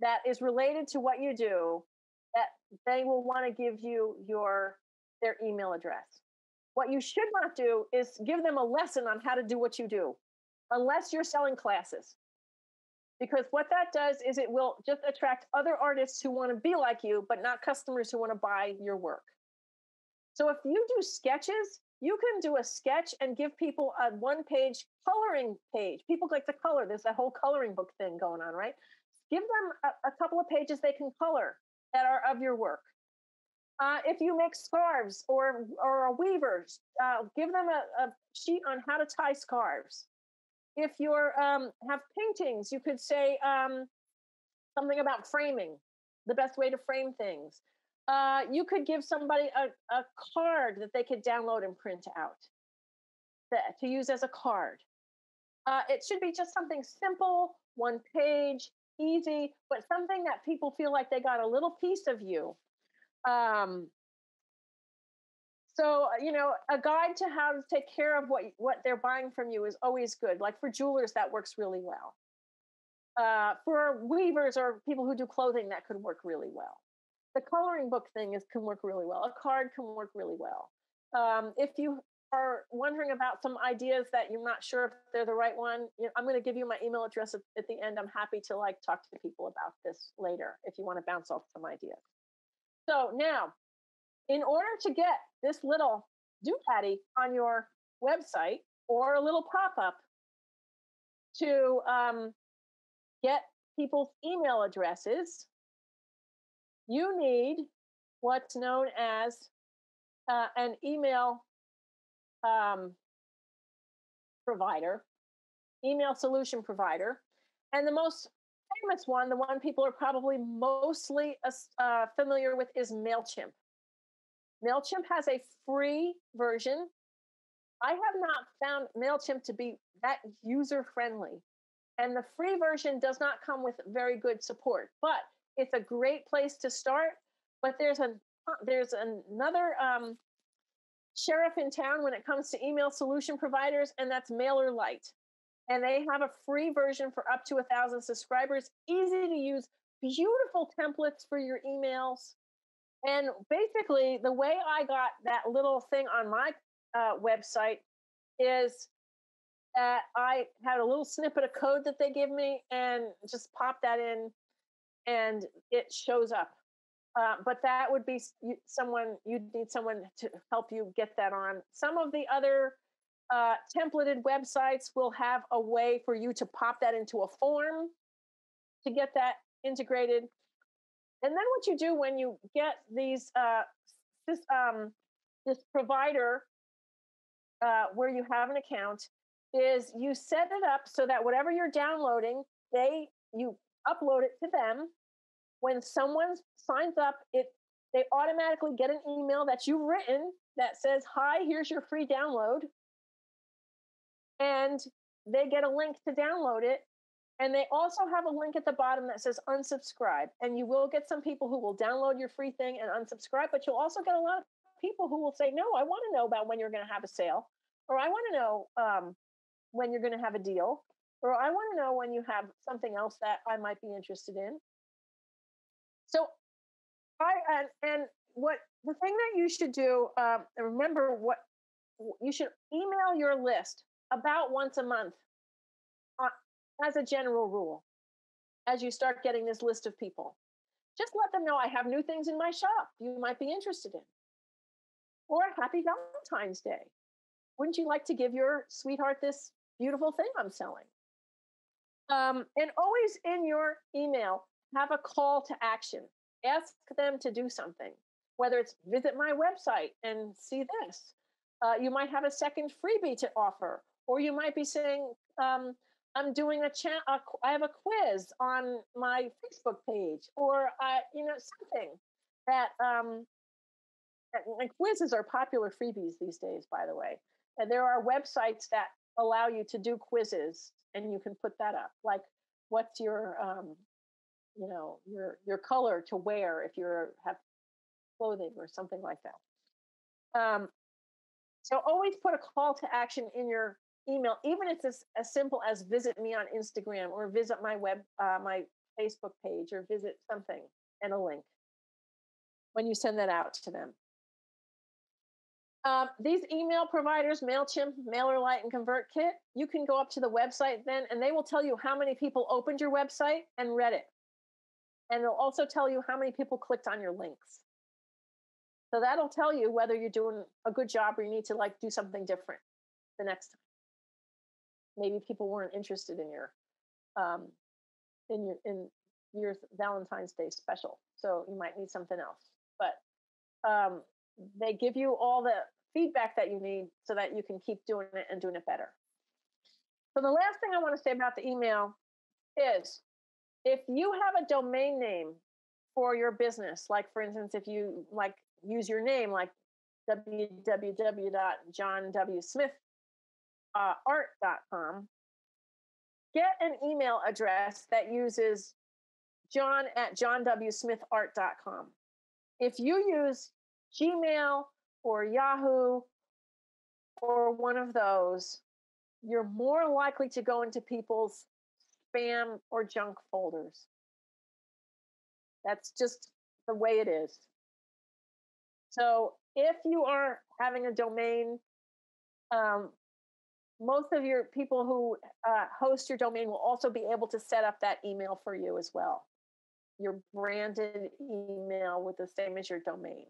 that is related to what you do that they will want to give you your their email address. What you should not do is give them a lesson on how to do what you do unless you're selling classes. Because what that does is it will just attract other artists who want to be like you, but not customers who want to buy your work. So if you do sketches, you can do a sketch and give people a one page coloring page. People like to color. There's that whole coloring book thing going on, right? Give them a, a couple of pages they can color that are of your work. Uh, if you make scarves or or weavers, uh, give them a, a, sheet on how to tie scarves. If you um, have paintings, you could say um, something about framing, the best way to frame things. Uh, you could give somebody a, a card that they could download and print out that, to use as a card. Uh, it should be just something simple, one page, easy, but something that people feel like they got a little piece of you. Um, so you know, a guide to how to take care of what what they're buying from you is always good. Like for jewelers, that works really well. Uh, for weavers or people who do clothing, that could work really well. The coloring book thing is can work really well. A card can work really well. Um, if you are wondering about some ideas that you're not sure if they're the right one, you know, I'm going to give you my email address at, at, the end. I'm happy to like talk to people about this later if you want to bounce off some ideas. So now, in order to get this little doohickey on your website or a little pop-up to um, get people's email addresses, you need what's known as uh, an email um, provider, email solution provider. And the most famous one, the one people are probably mostly uh, familiar with, is MailChimp. MailChimp has a free version. I have not found MailChimp to be that user friendly. And the free version does not come with very good support, but it's a great place to start. But there's a there's another um, sheriff in town when it comes to email solution providers, and that's MailerLite. And they have a free version for up to a thousand subscribers, easy to use, beautiful templates for your emails. And basically, the way I got that little thing on my uh, website is that I had a little snippet of code that they give me and just pop that in, and it shows up. Uh, but that would be someone you'd need someone to help you get that on. Some of the other uh, templated websites will have a way for you to pop that into a form to get that integrated. And then what you do when you get these uh, this um, this provider uh, where you have an account is you set it up so that whatever you're downloading, they you upload it to them. When someone signs up, it they automatically get an email that you've written that says, Hi, here's your free download. And they get a link to download it. And they also have a link at the bottom that says unsubscribe. And you will get some people who will download your free thing and unsubscribe, but you'll also get a lot of people who will say, No, I want to know about when you're going to have a sale, or I want to know um, when you're going to have a deal, or I want to know when you have something else that I might be interested in. So I and and what the thing that you should do, um, remember what you should email your list about once a month as a general rule as you start getting this list of people. Just let them know I have new things in my shop you might be interested in. Or happy Valentine's Day. Wouldn't you like to give your sweetheart this beautiful thing I'm selling? Um, and always in your email, have a call to action ask them to do something, whether it's visit my website and see this. Uh, you might have a second freebie to offer, or you might be saying, um, I'm doing a chat. I have a quiz on my Facebook page, or uh, you know something that. Um, and quizzes are popular freebies these days, by the way. And there are websites that allow you to do quizzes, and you can put that up. Like, what's your um, you know your your color to wear if you have clothing or something like that um, so always put a call to action in your email even if it's as, as simple as visit me on instagram or visit my web uh, my facebook page or visit something and a link when you send that out to them um, these email providers, MailChimp, MailerLite, and ConvertKit, you can go up to the website then and they will tell you how many people opened your website and read it and they'll also tell you how many people clicked on your links. So that'll tell you whether you're doing a good job or you need to like do something different the next time. Maybe people weren't interested in your um, in your in your Valentine's Day special, so you might need something else. But um, they give you all the feedback that you need so that you can keep doing it and doing it better. So the last thing I want to say about the email is if you have a domain name for your business, like for instance, if you like use your name like www.johnwsmithart.com, get an email address that uses john at johnwsmithart.com. If you use Gmail or Yahoo or one of those, you're more likely to go into people's spam or junk folders. That's just the way it is. So if you are having a domain, um, most of your people who uh, host your domain will also be able to set up that email for you as well. Your branded email with the same as your domain.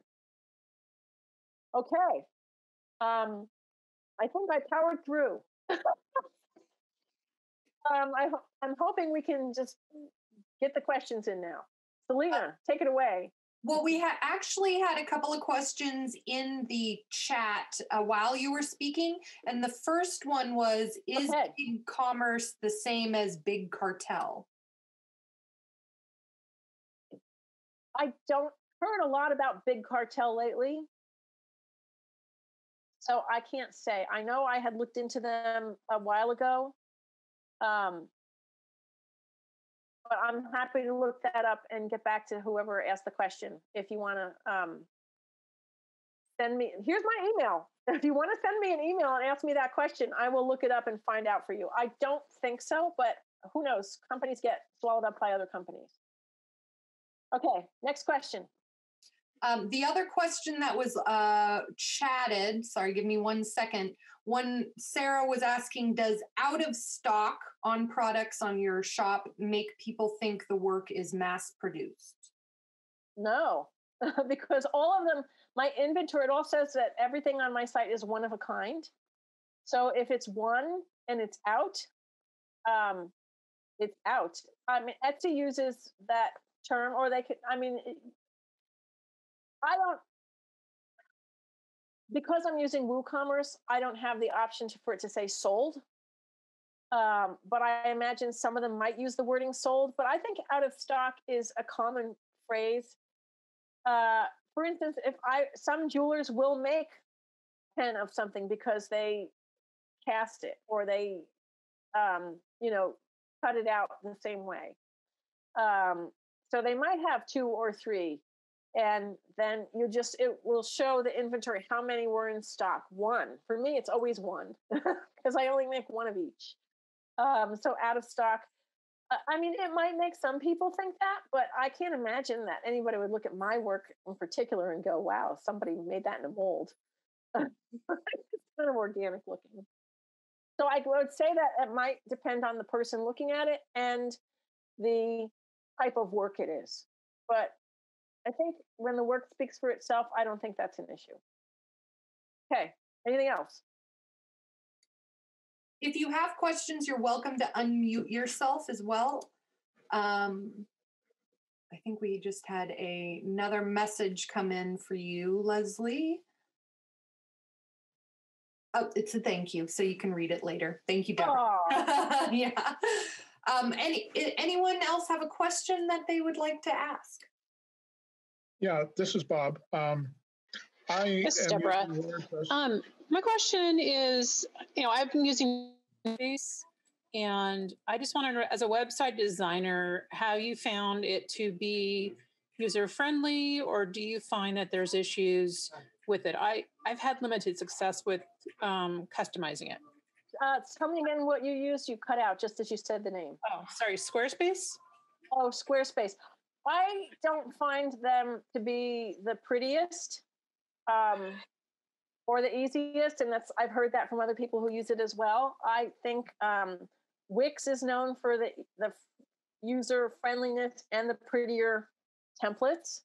Okay. Um, I think I powered through. um, I, I'm hoping we can just get the questions in now. Selena, uh, take it away. Well, we had actually had a couple of questions in the chat uh, while you were speaking, and the first one was: Is okay. BigCommerce the same as Big Cartel? I don't heard a lot about Big Cartel lately, so I can't say. I know I had looked into them a while ago, um, but I'm happy to look that up and get back to whoever asked the question. If you want to um, send me, here's my email. If you want to send me an email and ask me that question, I will look it up and find out for you. I don't think so, but who knows? Companies get swallowed up by other companies. Okay, next question. Um, the other question that was uh, chatted, sorry, give me one second. One, Sarah was asking, does out of stock on products on your shop make people think the work is mass produced? No, because all of them, my inventory, it all says that everything on my site is one of a kind. So if it's one and it's out, um, it's out. I mean, Etsy uses that term, or they could, I mean, I don't because I'm using WooCommerce, I don't have the option to, for it to say sold. Um, but I imagine some of them might use the wording sold. But I think out of stock is a common phrase. Uh, for instance, if I some jewelers will make ten of something because they cast it or they, um, you know, cut it out the same way. Um, so they might have two or three, and then you just it will show the inventory how many were in stock. One for me, it's always one because I only make one of each. Um, so out of stock. I mean, it might make some people think that, but I can't imagine that anybody would look at my work in particular and go, "Wow, somebody made that in a mold." it's kind of organic looking. So I would say that it might depend on the person looking at it and the type of work it is. But I think when the work speaks for itself, I don't think that's an issue. Okay, anything else? If you have questions, you're welcome to unmute yourself as well. Um, I think we just had a, another message come in for you, Leslie. Oh, it's a thank you, so you can read it later. Thank you, Deborah. yeah. Um, any anyone else have a question that they would like to ask? Yeah, this is Bob. Um, I this is Deborah. Um, my question is, you know, I've been using this, and I just want to know, as a website designer, how you found it to be user friendly, or do you find that there's issues with it. I I've had limited success with um, customizing it. Uh, tell me again what you used. You cut out just as you said the name. Oh, sorry, Squarespace. Oh, Squarespace. I don't find them to be the prettiest um, or the easiest, and that's I've heard that from other people who use it as well. I think um, Wix is known for the the user friendliness and the prettier templates.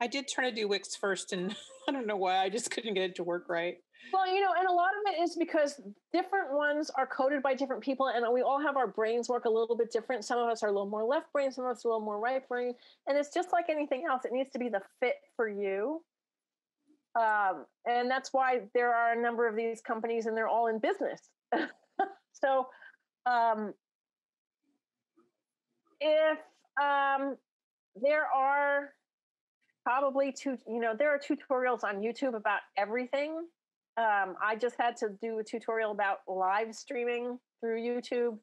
I did try to do Wix first, and I don't know why I just couldn't get it to work right. Well, you know, and a lot of it is because different ones are coded by different people, and we all have our brains work a little bit different. Some of us are a little more left brain, some of us are a little more right brain, and it's just like anything else. It needs to be the fit for you, um, and that's why there are a number of these companies, and they're all in business. so, um, if um, there are probably two you know there are tutorials on youtube about everything um, i just had to do a tutorial about live streaming through youtube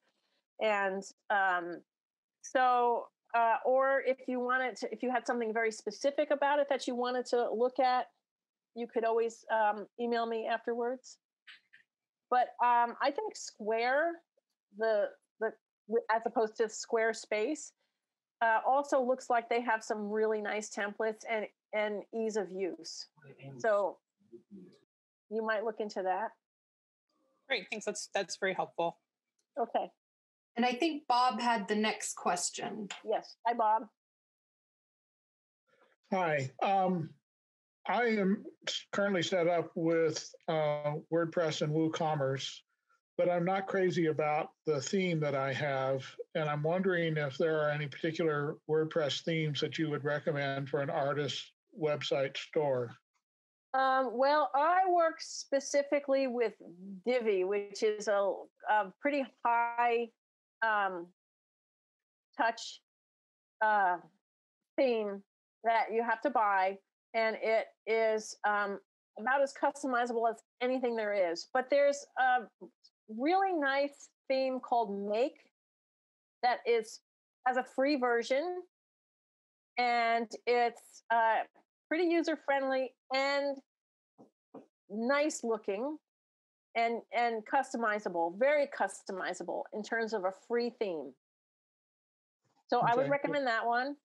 and um, so uh, or if you wanted to if you had something very specific about it that you wanted to look at you could always um, email me afterwards but um, i think square the the as opposed to squarespace uh, also looks like they have some really nice templates and and ease of use. So you might look into that. Great, thanks. That's that's very helpful. Okay. And I think Bob had the next question. Yes. Hi, Bob. Hi. Um, I am currently set up with uh, WordPress and WooCommerce, but I'm not crazy about the theme that I have. And I'm wondering if there are any particular WordPress themes that you would recommend for an artist website store. Um, well, I work specifically with Divi, which is a, a pretty high um, touch uh, theme that you have to buy, and it is um, about as customizable as anything there is. But there's a really nice theme called Make that is has a free version, and it's uh, pretty user friendly and nice looking and and customizable very customizable in terms of a free theme. So okay. i would recommend that one.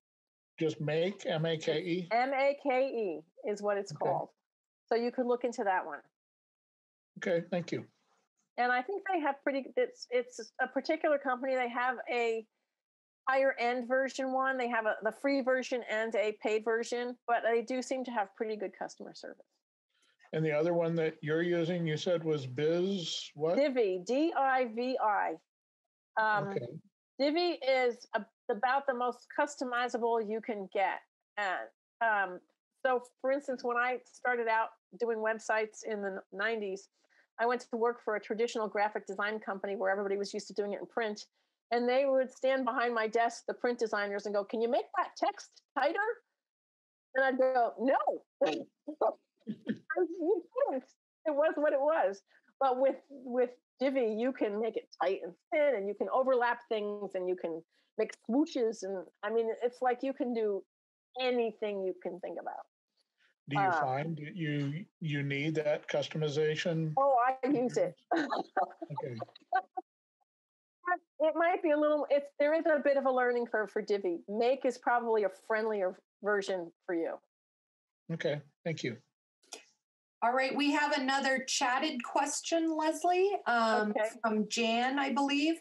Just make m-a-k-e m-a-k-e is what it's okay. called. So you could look into that one. Okay thank you. And i think they have pretty it's it's a particular company they have a higher end version one. They have a, the free version and a paid version, but they do seem to have pretty good customer service. And the other one that you're using, you said was Biz what? Divi, D I V I. Um, okay. Divi is a, about the most customizable you can get. And um, so, for instance, when I started out doing websites in the 90s, I went to work for a traditional graphic design company where everybody was used to doing it in print. And they would stand behind my desk, the print designers, and go, Can you make that text tighter? And I'd go, No. you couldn't. It was what it was. But with with Divi, you can make it tight and thin, and you can overlap things, and you can make swooshes, and I mean, it's like you can do anything you can think about. Do you uh, find that you you need that customization? Oh, I use it. okay. It might be a little. It's there is a bit of a learning curve for Divi. Make is probably a friendlier version for you. Okay, thank you. All right, we have another chatted question, Leslie, um, okay. from Jan, I believe.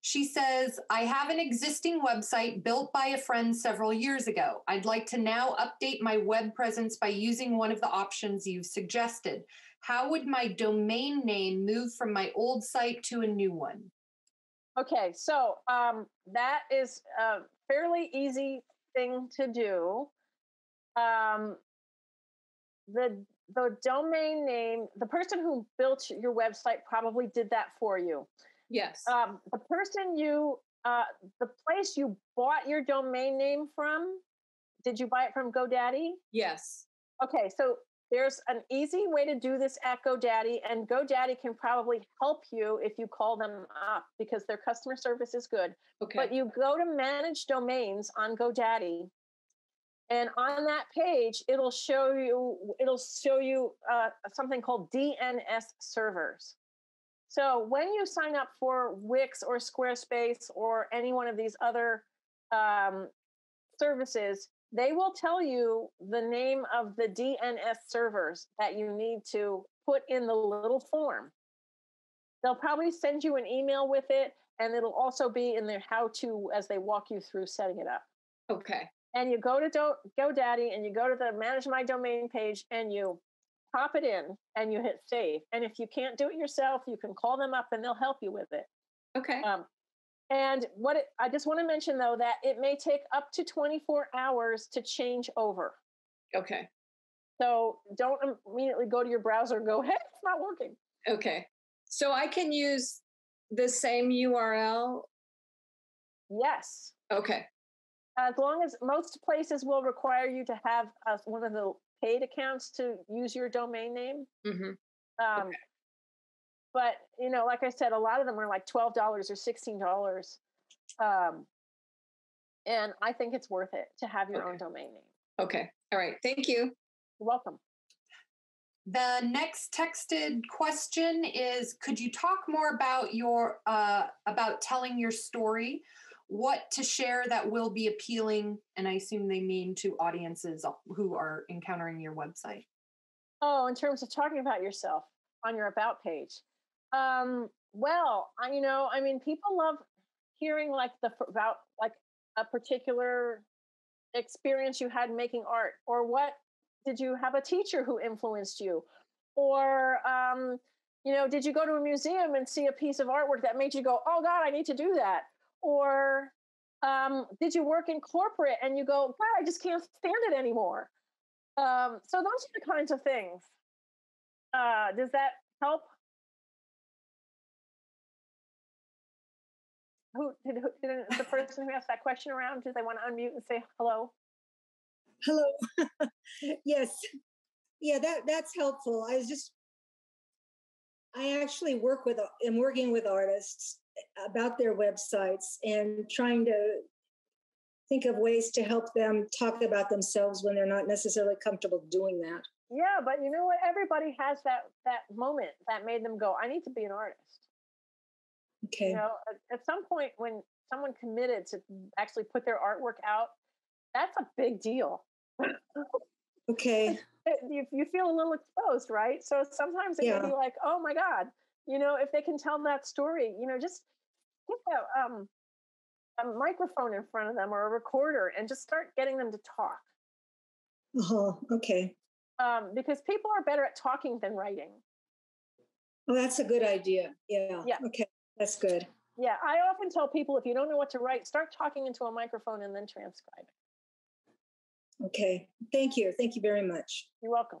She says, I have an existing website built by a friend several years ago. I'd like to now update my web presence by using one of the options you've suggested. How would my domain name move from my old site to a new one? Okay, so um, that is a fairly easy thing to do. Um, the the domain name, the person who built your website probably did that for you. Yes. Um, the person you, uh, the place you bought your domain name from, did you buy it from GoDaddy? Yes. Okay, so there's an easy way to do this at GoDaddy, and GoDaddy can probably help you if you call them up because their customer service is good. Okay. But you go to manage domains on GoDaddy, and on that page it'll show you it'll show you uh, something called dns servers so when you sign up for wix or squarespace or any one of these other um, services they will tell you the name of the dns servers that you need to put in the little form they'll probably send you an email with it and it'll also be in their how to as they walk you through setting it up okay and you go to Do- GoDaddy and you go to the manage my domain page and you pop it in and you hit save. And if you can't do it yourself, you can call them up and they'll help you with it. Okay. Um, and what it, I just want to mention though that it may take up to 24 hours to change over. Okay. So don't immediately go to your browser and go, hey, it's not working. Okay. So I can use the same URL? Yes. Okay as long as most places will require you to have uh, one of the paid accounts to use your domain name. Mm-hmm. Um, okay. But you know, like I said, a lot of them are like twelve dollars or sixteen dollars, um, and I think it's worth it to have your okay. own domain name. Okay. All right. Thank you. You're welcome. The next texted question is: Could you talk more about your uh, about telling your story? what to share that will be appealing and i assume they mean to audiences who are encountering your website oh in terms of talking about yourself on your about page um, well I, you know i mean people love hearing like the about like a particular experience you had making art or what did you have a teacher who influenced you or um, you know did you go to a museum and see a piece of artwork that made you go oh god i need to do that or um, did you work in corporate and you go, God, I just can't stand it anymore? Um, so those are the kinds of things. Uh, does that help? Who did, who did the person who asked that question around? Do they want to unmute and say hello? Hello. yes. Yeah, that that's helpful. I was just I actually work with am working with artists about their websites and trying to think of ways to help them talk about themselves when they're not necessarily comfortable doing that. Yeah, but you know what? Everybody has that that moment that made them go, "I need to be an artist." Okay. You know, at, at some point when someone committed to actually put their artwork out, that's a big deal. okay. you, you feel a little exposed, right? So sometimes it yeah. can be like, "Oh my god," you know, if they can tell that story, you know, just get a, um, a microphone in front of them or a recorder and just start getting them to talk. Oh, okay. Um, because people are better at talking than writing. Oh, that's a good idea. Yeah. Yeah. Okay. That's good. Yeah. I often tell people if you don't know what to write, start talking into a microphone and then transcribe Okay. Thank you. Thank you very much. You're welcome.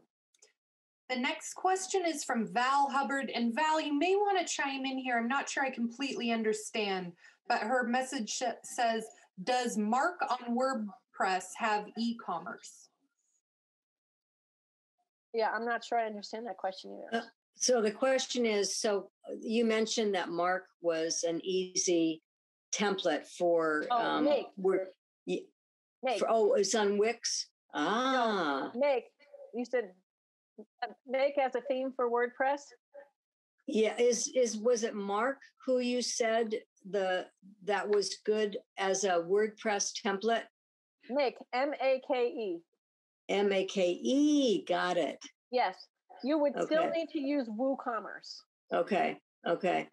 The next question is from Val Hubbard. And Val, you may want to chime in here. I'm not sure I completely understand, but her message says Does Mark on WordPress have e commerce? Yeah, I'm not sure I understand that question either. Uh, Uh, so the question is so you mentioned that Mark was an easy template for oh, um. Word, Make. For, oh, it's on Wix. Ah, no, Make. You said make as a theme for WordPress? Yeah, is is was it Mark who you said the that was good as a WordPress template? Make M A K E. M A K E. Got it. Yes, you would okay. still need to use WooCommerce. Okay. Okay.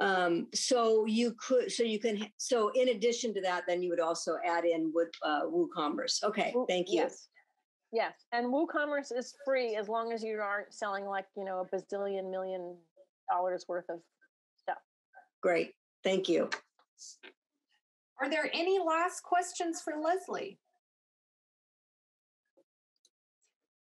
Um, so you could, so you can, so in addition to that, then you would also add in would uh, WooCommerce. Okay, thank you. Yes. Yes, and WooCommerce is free as long as you aren't selling like you know a bazillion million dollars worth of stuff. Great, thank you. Are there any last questions for Leslie?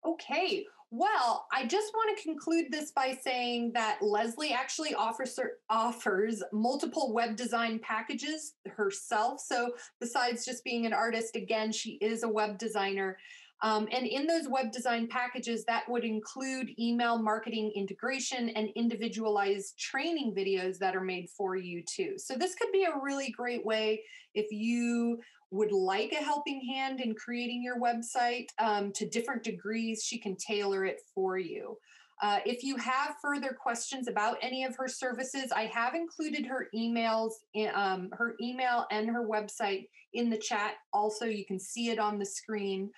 Okay, well, I just want to conclude this by saying that Leslie actually offers offers multiple web design packages herself. So besides just being an artist, again, she is a web designer. Um, and in those web design packages, that would include email marketing integration and individualized training videos that are made for you too. So this could be a really great way if you would like a helping hand in creating your website um, to different degrees, she can tailor it for you. Uh, if you have further questions about any of her services, I have included her emails, um, her email and her website in the chat. Also, you can see it on the screen.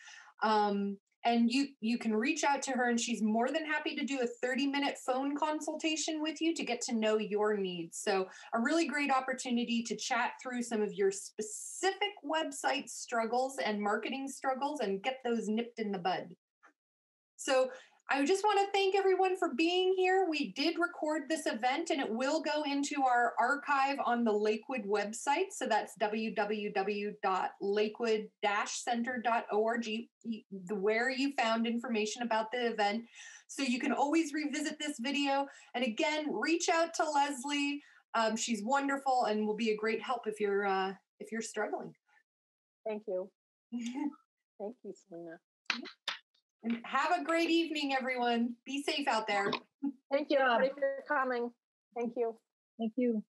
Um, and you you can reach out to her and she's more than happy to do a 30 minute phone consultation with you to get to know your needs. So a really great opportunity to chat through some of your specific website struggles and marketing struggles and get those nipped in the bud. So I just want to thank everyone for being here. We did record this event and it will go into our archive on the Lakewood website. So that's www.lakewood-center.org, where you found information about the event. So you can always revisit this video. And again, reach out to Leslie. Um, she's wonderful and will be a great help if you're uh, if you're struggling. Thank you. Thank you, Selena. And have a great evening, everyone. Be safe out there. Thank you, everybody, for coming. Thank you. Thank you.